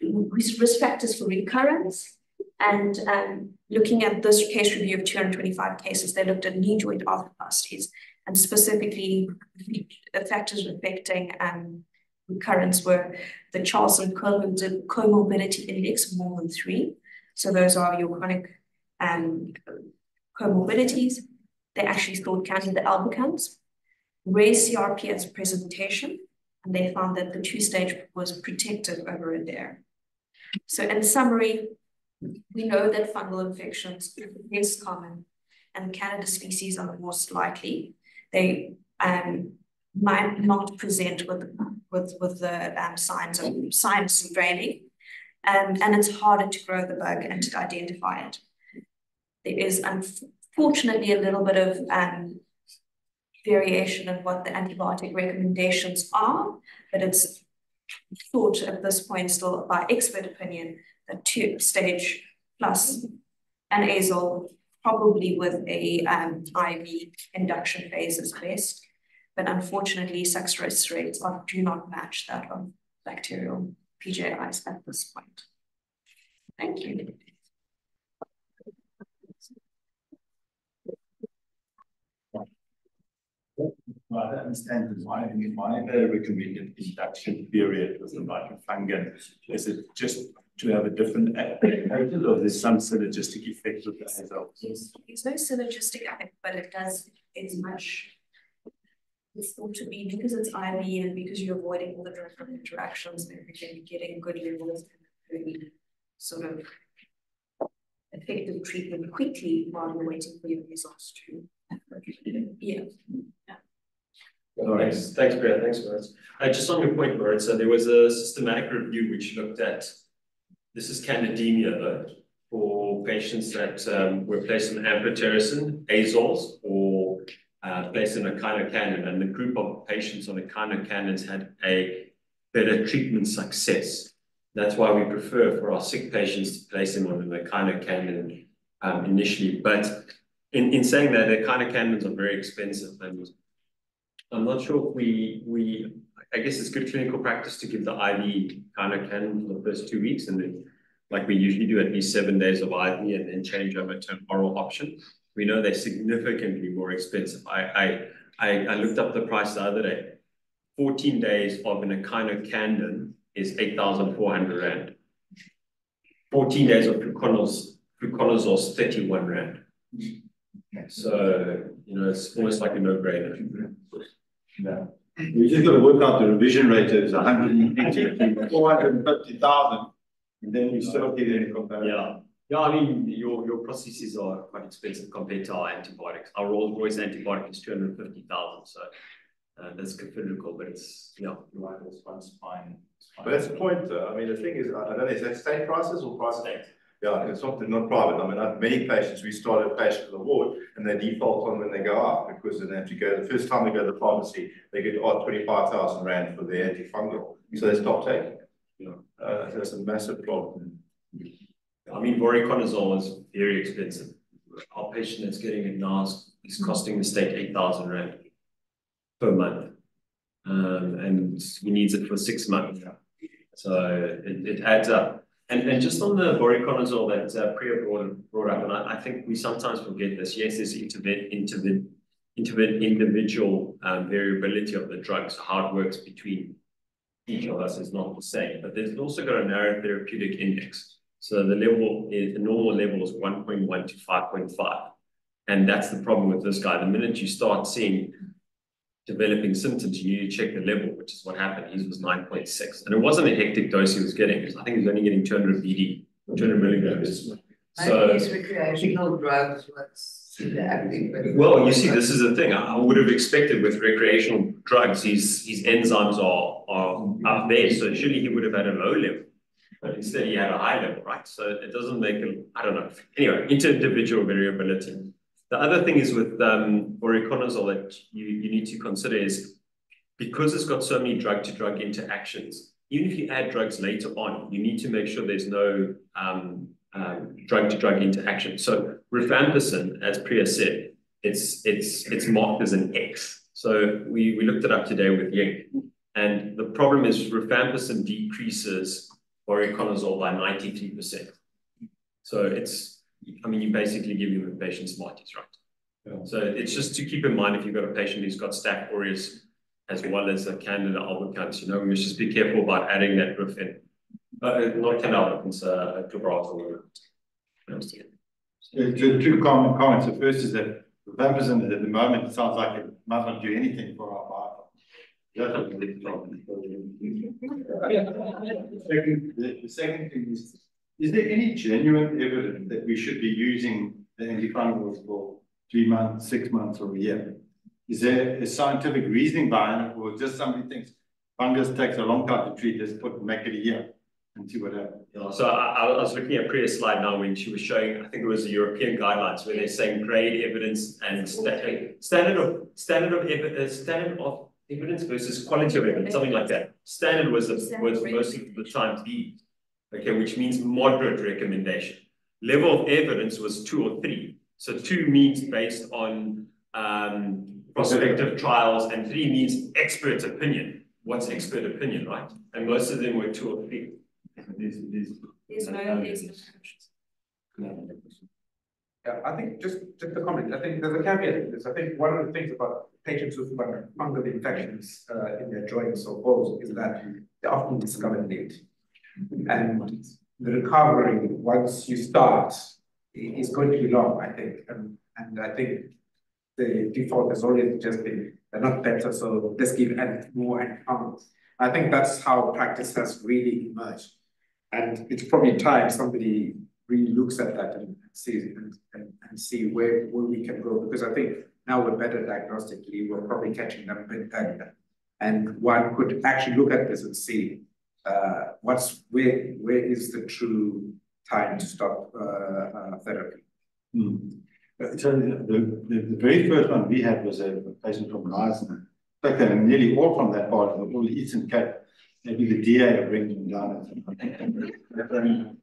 I: risk factors for recurrence? And um, looking at this case review of 225 cases, they looked at knee joint arthroplasties and specifically the factors affecting um, recurrence were the Charlson comorbidity index more than three. So those are your chronic um, comorbidities. They actually thought Candida albicans, rare CRP as presentation, and they found that the two-stage was protective over a there. So in summary, we know that fungal infections less common and Candida species are the most likely. They um, might not present with, with, with the um, signs of sinus and draining, um, and it's harder to grow the bug and to identify it. There is unfortunately a little bit of um, variation in what the antibiotic recommendations are, but it's thought at this point still by expert opinion that two stage plus an azole, probably with a um, IV induction phase is best. But unfortunately, success rates are, do not match that of bacterial PJIs at this point. Thank you.
E: Well, I understand why, I mean, why the recommended induction period with the micafungin, is it just to have a different application or there's some synergistic effect with the azoles?
I: There's, there's no synergistic effect, but it does, it's much. It's thought to be because it's IV and because you're avoiding all the drug interactions and everything, getting good levels and sort of effective treatment quickly while you're waiting for your results to. Yeah.
J: Thanks, thanks, Priya, thanks, Moritz. Uh, just on your point, Moritz, so there was a systematic review which looked at, this is candidemia though, for patients that um, were placed on amphotericin, azoles, or uh, placed in a echinocandin, and the group of patients on echinocandins had a better treatment success. That's why we prefer for our sick patients to place them on an echinocandin um, initially. But in, in saying that, echinocandins are very expensive and I'm not sure if we, we, I guess it's good clinical practice to give the IV echinocandin for the first two weeks and then like we usually do at least seven days of IV and then change over to an oral option. We know they're significantly more expensive. I, I, I, I looked up the price the other day. 14 days of an echinocandin is 8,400 Rand. 14 days of fluconazole is 31 Rand. Mm-hmm. So, you know, it's almost like a no-brainer. Mm-hmm.
C: Yeah. We just got to work out the revision rate is 180, 450,000, and then you still get in comparison.
J: Yeah. Yeah, I mean, your, your processes are quite expensive compared to our antibiotics. Our Rolls Royce antibiotic is 250,000, so uh, that's considerable, but it's, yeah.
K: Right, it's fine.
C: But that's the point, though. I mean, the thing is, I don't know, is that state prices or price state? Yeah, it's not, not private. I mean, I have many patients, we start a patient in the ward and they default on when they go out because then they have to go, the first time they go to the pharmacy, they get oh, 25,000 Rand for their antifungal. So they stop taking it. Know, uh, that's a massive problem.
J: I mean, voriconazole is very expensive. Our patient that's getting it now is costing the state 8,000 Rand per month. Um, and he needs it for six months. So it, it adds up. And, just on the voriconazole that uh, Priya brought, up, and I, think we sometimes forget this. Yes, there's individual um, variability of the drugs, how it works between each of us is not the same, but there's also got a narrow therapeutic index. So the level is the normal level is 1.1 to 5.5. And that's the problem with this guy. The minute you start seeing developing symptoms, you need to check the level, which is what happened. His was 9.6. And it wasn't a hectic dose he was getting. I think he was only getting 200 BD, 200 milligrams.
L: So, these recreational drugs, what's the acting?
J: Well, you see, this is the thing. I, I would have expected with recreational drugs, his, his enzymes are, are up there. So surely he would have had a low level. But instead he had a high level, right? So it doesn't make a, I don't know. Anyway, inter-individual variability. The other thing is with um, voriconazole that you, you need to consider is because it's got so many drug-to-drug -drug interactions, even if you add drugs later on, you need to make sure there's no um, um, drug-to-drug um, interaction. So rifampicin, as Priya said, it's it's it's marked as an X. So we, we looked it up today with Ying. And the problem is rifampicin decreases voriconazole by 93%. So it's I mean, you basically give your patient Smarties, right? Yeah. So it's just to keep in mind if you've got a patient who's got Staph aureus as well as a Candida albicans, you know, we must just be careful about adding that roof in. Uh, not Candida albicans, uh, Gibraltar.
C: Two common comments. The first is that the rifampicin at the moment it sounds like it might not do anything for our body. Second, the, the second thing is is there any genuine evidence that we should be using the antifungals for three months, six months, or a year? Is there a scientific reasoning behind it, or just somebody thinks fungus takes a long time to treat, let's put make it a year and see what happens?
J: Yeah, so I, I was looking at Priya's slide now when she was showing, I think it was the European guidelines where they're saying grade evidence and sta standard of standard of evidence, uh, standard of evidence versus quality of evidence, something like that. Standard was the, was most of the time B okay, which means moderate recommendation. Level of evidence was two or three. So two means based on um, prospective trials, and three means expert opinion. What's expert opinion, right? And most of them were two or three.
I: There's, there's no,
D: Yeah, I think just just a comment. I think there's a caveat to this. I think one of the things about patients with fungal infections uh, in their joints or bones is that they often discover late. And the recovery, once you start, is going to be long, I think. And, and I think the default has always just been they're not better, so let's give more antifungals. I think that's how practice has really emerged. And it's probably time somebody really looks at that and sees and, and, and see where, where we can go. Because I think now we're better diagnostically, we're probably catching them a bit earlier. And one could actually look at this and see uh, what's where where is the true time to stop uh, uh, therapy.
K: Mm. So the, the, the, very first one we had was a patient from Leisner. In fact, they're nearly all from that part of the all Eastern Cape. Maybe the DA bringing them down. *laughs*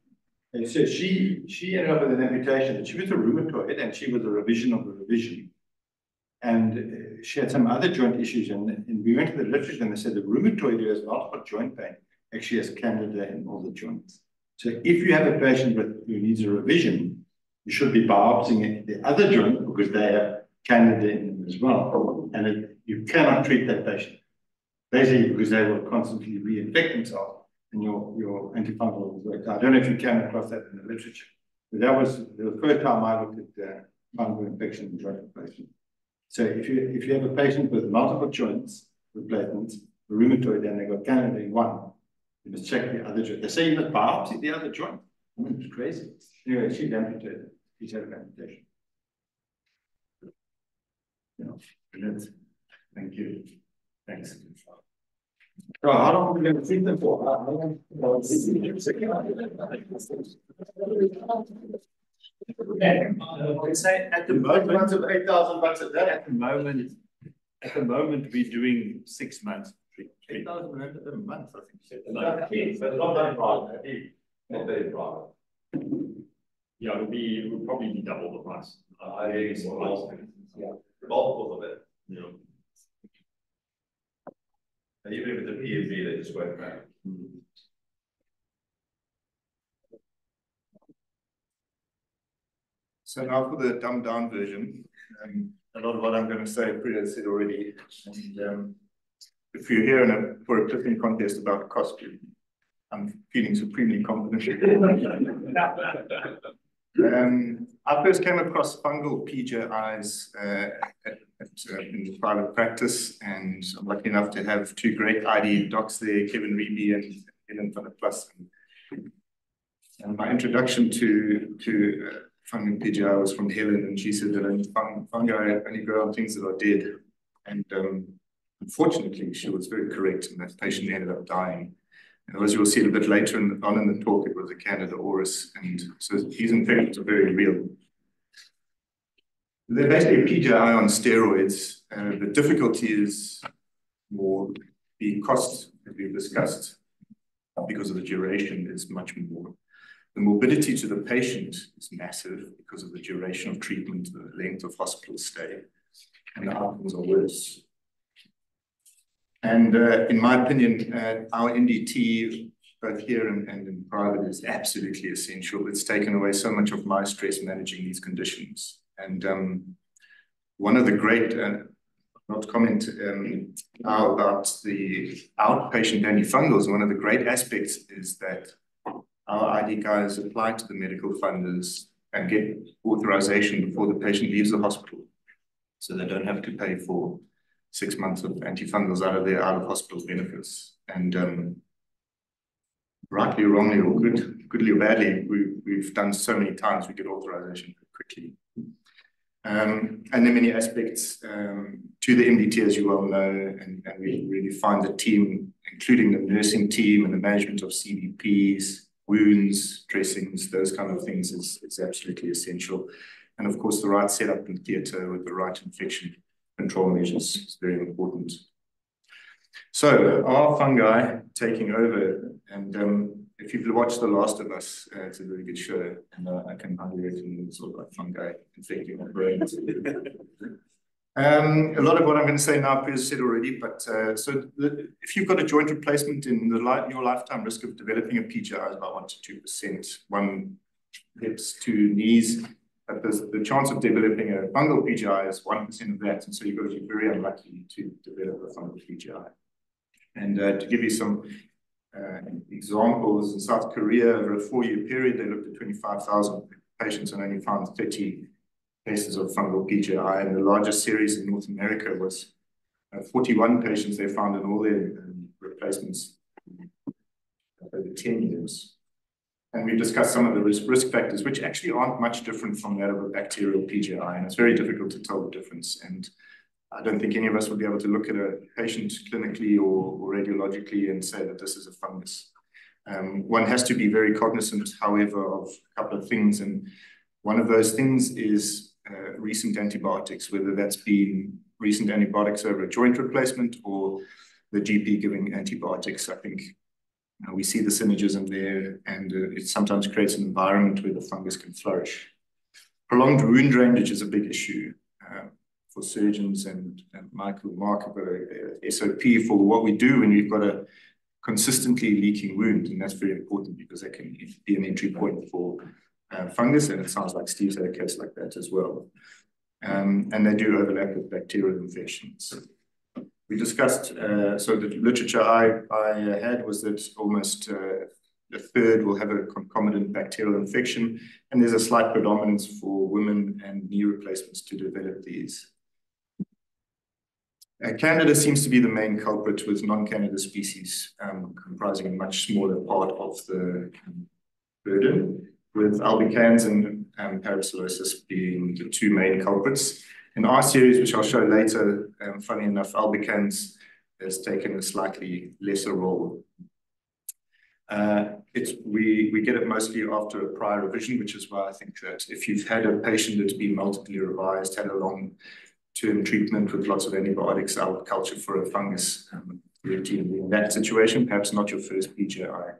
K: And so she she ended up with an amputation. She was a rheumatoid and she was a revision of a revision. And uh, she had some other joint issues. And, and we went to the literature and they said the rheumatoid who has multiple joint pain actually has candida in all the joints. So if you have a patient with, who needs a revision, you should be biopsying the other joint because they have candida in them as well. And it, you cannot treat that patient. Basically, because they will constantly reinfect themselves and your, your antifungal will work. I don't know if you came across that in the literature, but that was the first time I looked at uh, fungal infection in joint patient. So if you if you have a patient with multiple joints replacements, rheumatoid, and they got candida in one, you must check the other joint. They say you must biopsy the other joint. I mean, it's crazy. Anyway, she's amputated. She's had an amputation. You know, brilliant. Thank you. Thanks. So how long are we going to treat them for?
B: Uh, say at the moment
K: of eight thousand bucks a day.
B: At the moment, at the moment, we're doing six months.
K: Eight thousand rand a month, I think.
C: But not very private, not very private.
B: Yeah, it would be, it would probably be double the price.
C: I think it's yeah, multiples of it.
B: Yeah.
C: And even if it's a PMV, they just won't matter.
K: So now for the dumbed down version, um, a lot of what I'm going to say, Priya said already. And um, if you're here in a, for a clipping contest about cost, I'm feeling supremely confident. um, I first came across fungal PJIs uh, at, at, uh, in private practice, and I'm lucky enough to have two great ID docs there, Kevin Reeby and Helen van Plas. And, and my introduction to to uh, fungal PJI was from Helen, and she said that fungi only grow on things that are dead. And um, unfortunately, she was very correct, and that patient ended up dying. And as you'll see a bit later in, on in the talk, it was a Candida auris, and so these infections are very real. They're basically PJI on steroids. and the difficulty is more the cost that we've discussed because of the duration is much more. The morbidity to the patient is massive because of the duration of treatment, the length of hospital stay, and the outcomes are worse. And uh, in my opinion, uh, our MDT, both here and, and in private, is absolutely essential. It's taken away so much of my stress managing these conditions. And um, one of the great, uh, not comment um, now about the outpatient antifungals, one of the great aspects is that our ID guys apply to the medical funders and get authorization before the patient leaves the hospital. So they don't have to pay for six months of antifungals out of their out of hospital benefits. And um, rightly or wrongly, or good, goodly or badly, we, we've done so many times we get authorization quickly. Um, and there are many aspects um, to the MDT, as you well know, and, and, we really find the team, including the nursing team and the management of CVPs, wounds, dressings, those kind of things is, is absolutely essential. And of course, the right setup in theatre with the right infection control measures is very important. So are fungi taking over? And um, if you've watched The Last of Us, uh, it's a really good show, and uh, I can highly recommend it's all about fungi infecting our brains. um, a lot of what I'm going to say now, Peter said already, but uh, so the, if you've got a joint replacement in the li your lifetime risk of developing a PJI is about 1 to 2%, one hips, two knees, but the, the chance of developing a fungal PJI is 1% of that. And so you've got to be very unlucky to develop a fungal PJI. And uh, to give you some uh, examples, in South Korea, over a four-year period, they looked at 25,000 patients and only found 30 cases of fungal PJI. And the largest series in North America was uh, 41 patients they found in all their um, replacements over 10 years. And we discussed some of the risk, risk factors, which actually aren't much different from that of a bacterial PJI. And it's very difficult to tell the difference. And I don't think any of us would be able to look at a patient clinically or, or radiologically and say that this is a fungus. Um, one has to be very cognizant, however, of a couple of things. And one of those things is uh, recent antibiotics, whether that's been recent antibiotics over a joint replacement or the GP giving antibiotics. I think you we see the synergism there, and uh, it sometimes creates an environment where the fungus can flourish. Prolonged wound drainage is a big issue uh, for surgeons, and, and Michael Mark have got a, a SOP for what we do when we've got a consistently leaking wound, and that's very important because that can be an entry point for uh, fungus, and it sounds like Steve's had a case like that as well. Um, and they do overlap with bacterial infections. We discussed, uh, so the literature I, had was that almost uh, a third will have a concomitant bacterial infection, and there's a slight predominance for women and knee replacements to develop these. Uh, Candida seems to be the main culprit with non-Candida species um, comprising a much smaller part of the um, burden, with albicans and um, parapsilosis being the two main culprits. In our series, which I'll show later, um, funny enough, albicans has taken a slightly lesser role. Uh, it's, we, we get it mostly after a prior revision, which is why I think that if you've had a patient that's been multiply revised, had a long-term treatment with lots of antibiotics, our culture for a fungus um, routinely in that situation, perhaps not your first PJI.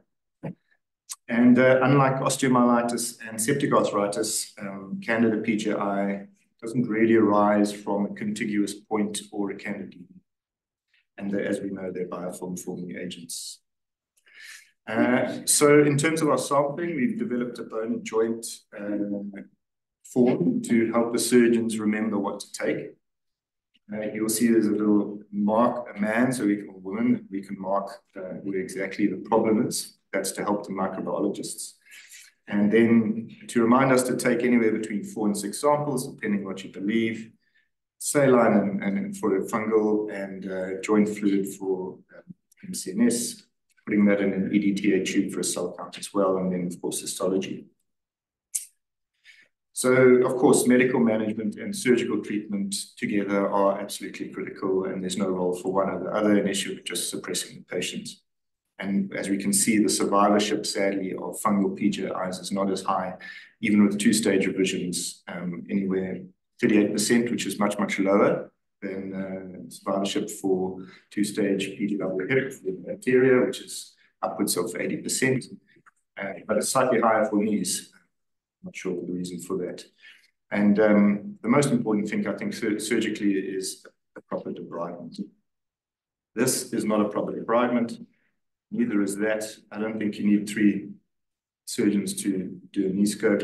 K: And uh, unlike osteomyelitis and septic arthritis, um, Candida PJI doesn't really arise from a contiguous point or a candida. And as we know, they're biofilm-forming agents. Uh, so in terms of our sampling, we've developed a bone and joint uh, form to help the surgeons remember what to take. Uh, you'll see there's a little mark, a man, so we can, a woman, we can mark uh, where exactly the problem is. That's to help the microbiologists. And then to remind us to take anywhere between four and six samples, depending what you believe, saline and, and for the fungal and uh, joint fluid for um, MC&S, putting that in an EDTA tube for a cell count as well, and then of course histology. So of course, medical management and surgical treatment together are absolutely critical, and there's no role for one or the other, an issue of just suppressing the patient. And as we can see, the survivorship, sadly, of fungal PJIs is not as high, even with two-stage revisions, um, anywhere 38%, which is much, much lower than uh, survivorship for two-stage PGW for bacteria, which is upwards of 80%. Uh, but it's slightly higher for knees. I'm not sure the reason for that. And um, the most important thing, I think, sur surgically is a proper debridement. This is not a proper debridement. Neither is that. I don't think you need three surgeons to do a knee scope,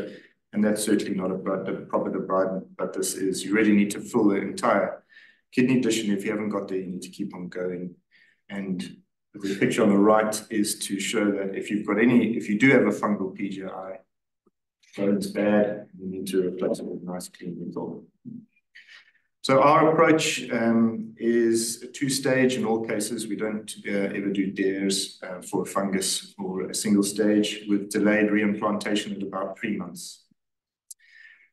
K: and that's certainly not a, a proper debridement, but this is, you really need to fill the entire kidney dish, and if you haven't got there, you need to keep on going. And the picture on the right is to show that if you've got any, if you do have a fungal PJI, bone's bad, you need to replace it with a nice clean methyl. So our approach um, is a two-stage in all cases. We don't uh, ever do DAIRS uh, for a fungus or a single stage with delayed reimplantation at about three months.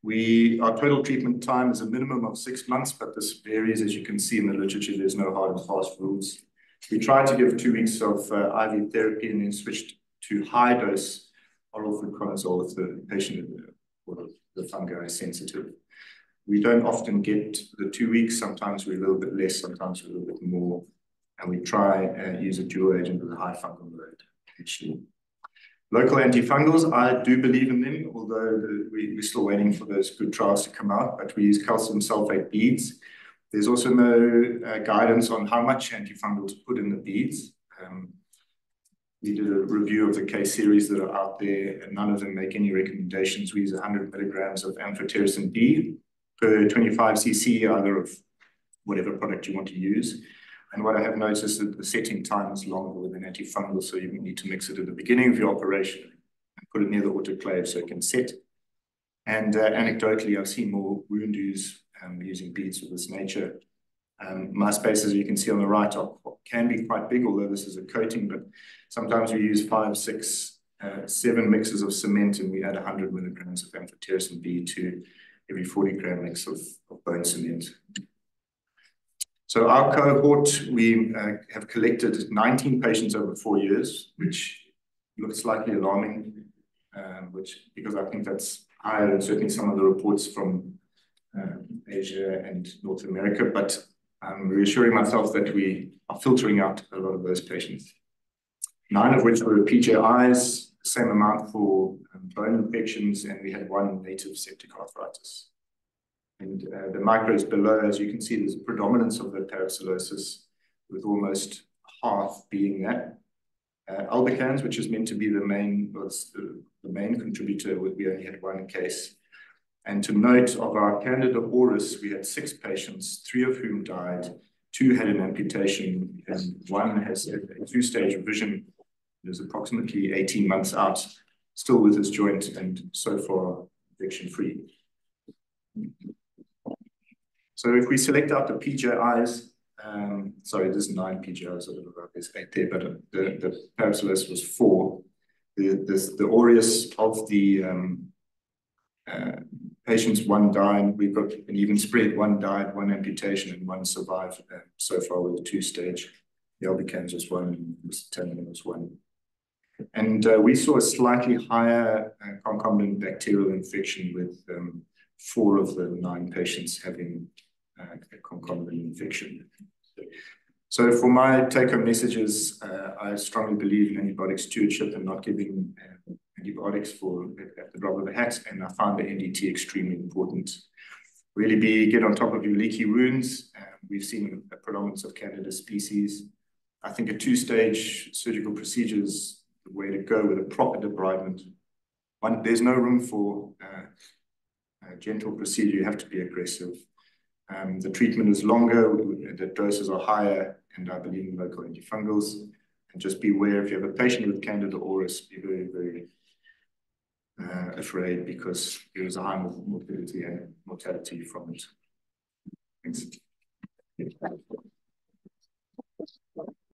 K: We, our total treatment time is a minimum of six months, but this varies. As you can see in the literature, there's no hard and fast rules. We try to give two weeks of uh, IV therapy and then switch to high dose oral fluconazole if the patient or the fungi is sensitive. We don't often get the two weeks. Sometimes we're a little bit less, sometimes we're a little bit more. And we try and use a dual agent with a high fungal load, actually. Local antifungals, I do believe in them, although the, we, we're still waiting for those good trials to come out, but we use calcium sulfate beads. There's also no uh, guidance on how much antifungal to put in the beads. Um, we did a review of the case series that are out there, and none of them make any recommendations. We use 100 milligrams of amphotericin B per 25 cc, either of whatever product you want to use. And what I have noticed is that the setting time is longer with an antifungal, so you need to mix it at the beginning of your operation and put it near the autoclave so it can set. And uh, anecdotally, I've seen more wound um, using beads of this nature. Um, my spaces, you can see on the right, are, can be quite big, although this is a coating, but sometimes we use five, six, uh, seven mixes of cement and we add 100 milligrams of amphotericin B to every 40 gram mix of, of bone cement. So our cohort, we uh, have collected 19 patients over four years, which looks slightly alarming, um, which because I think that's higher than certainly some of the reports from uh, Asia and North America, but I'm reassuring myself that we are filtering out a lot of those patients. Nine of which were PJIs, same amount for um, bone infections, and we had one native septic arthritis. And uh, the micros below, as you can see, there's a predominance of the parapsilosis, with almost half being that. Uh, albicans, which is meant to be the main, the, the main contributor, we only had one case. And to note of our Candida auris, we had six patients, three of whom died, two had an amputation, and one has a, a two-stage revision. Is approximately 18 months out, still with his joint, and so far infection-free. So if we select out the PJIs, um, sorry, there's nine PJIs, I don't know about this eight there, but the, the was four. The, the, the auris of the um, uh, patients, one died, we've got an even spread, one died, one amputation, and one survived uh, so far with a two-stage. The albicans was one, and the was one. And uh, we saw a slightly higher uh, concomitant bacterial infection with um, four of the nine patients having uh, a concomitant infection. So for my take-home messages, I strongly believe in antibiotic stewardship and not giving antibiotics for at the drop of a hat, and I found the MDT extremely important. Really be get on top of your leaky wounds. We've seen a predominance of Candida species. I think a two-stage surgical procedure is the way to go with a proper debridement. One, there's no room for uh, a gentle procedure. You have to be aggressive. Um, the treatment is longer, the doses are higher, and I believe in local antifungals. And just beware if you have a patient with Candida auris, be very, very uh, afraid because there is a high morbidity and mortality from it. Thanks.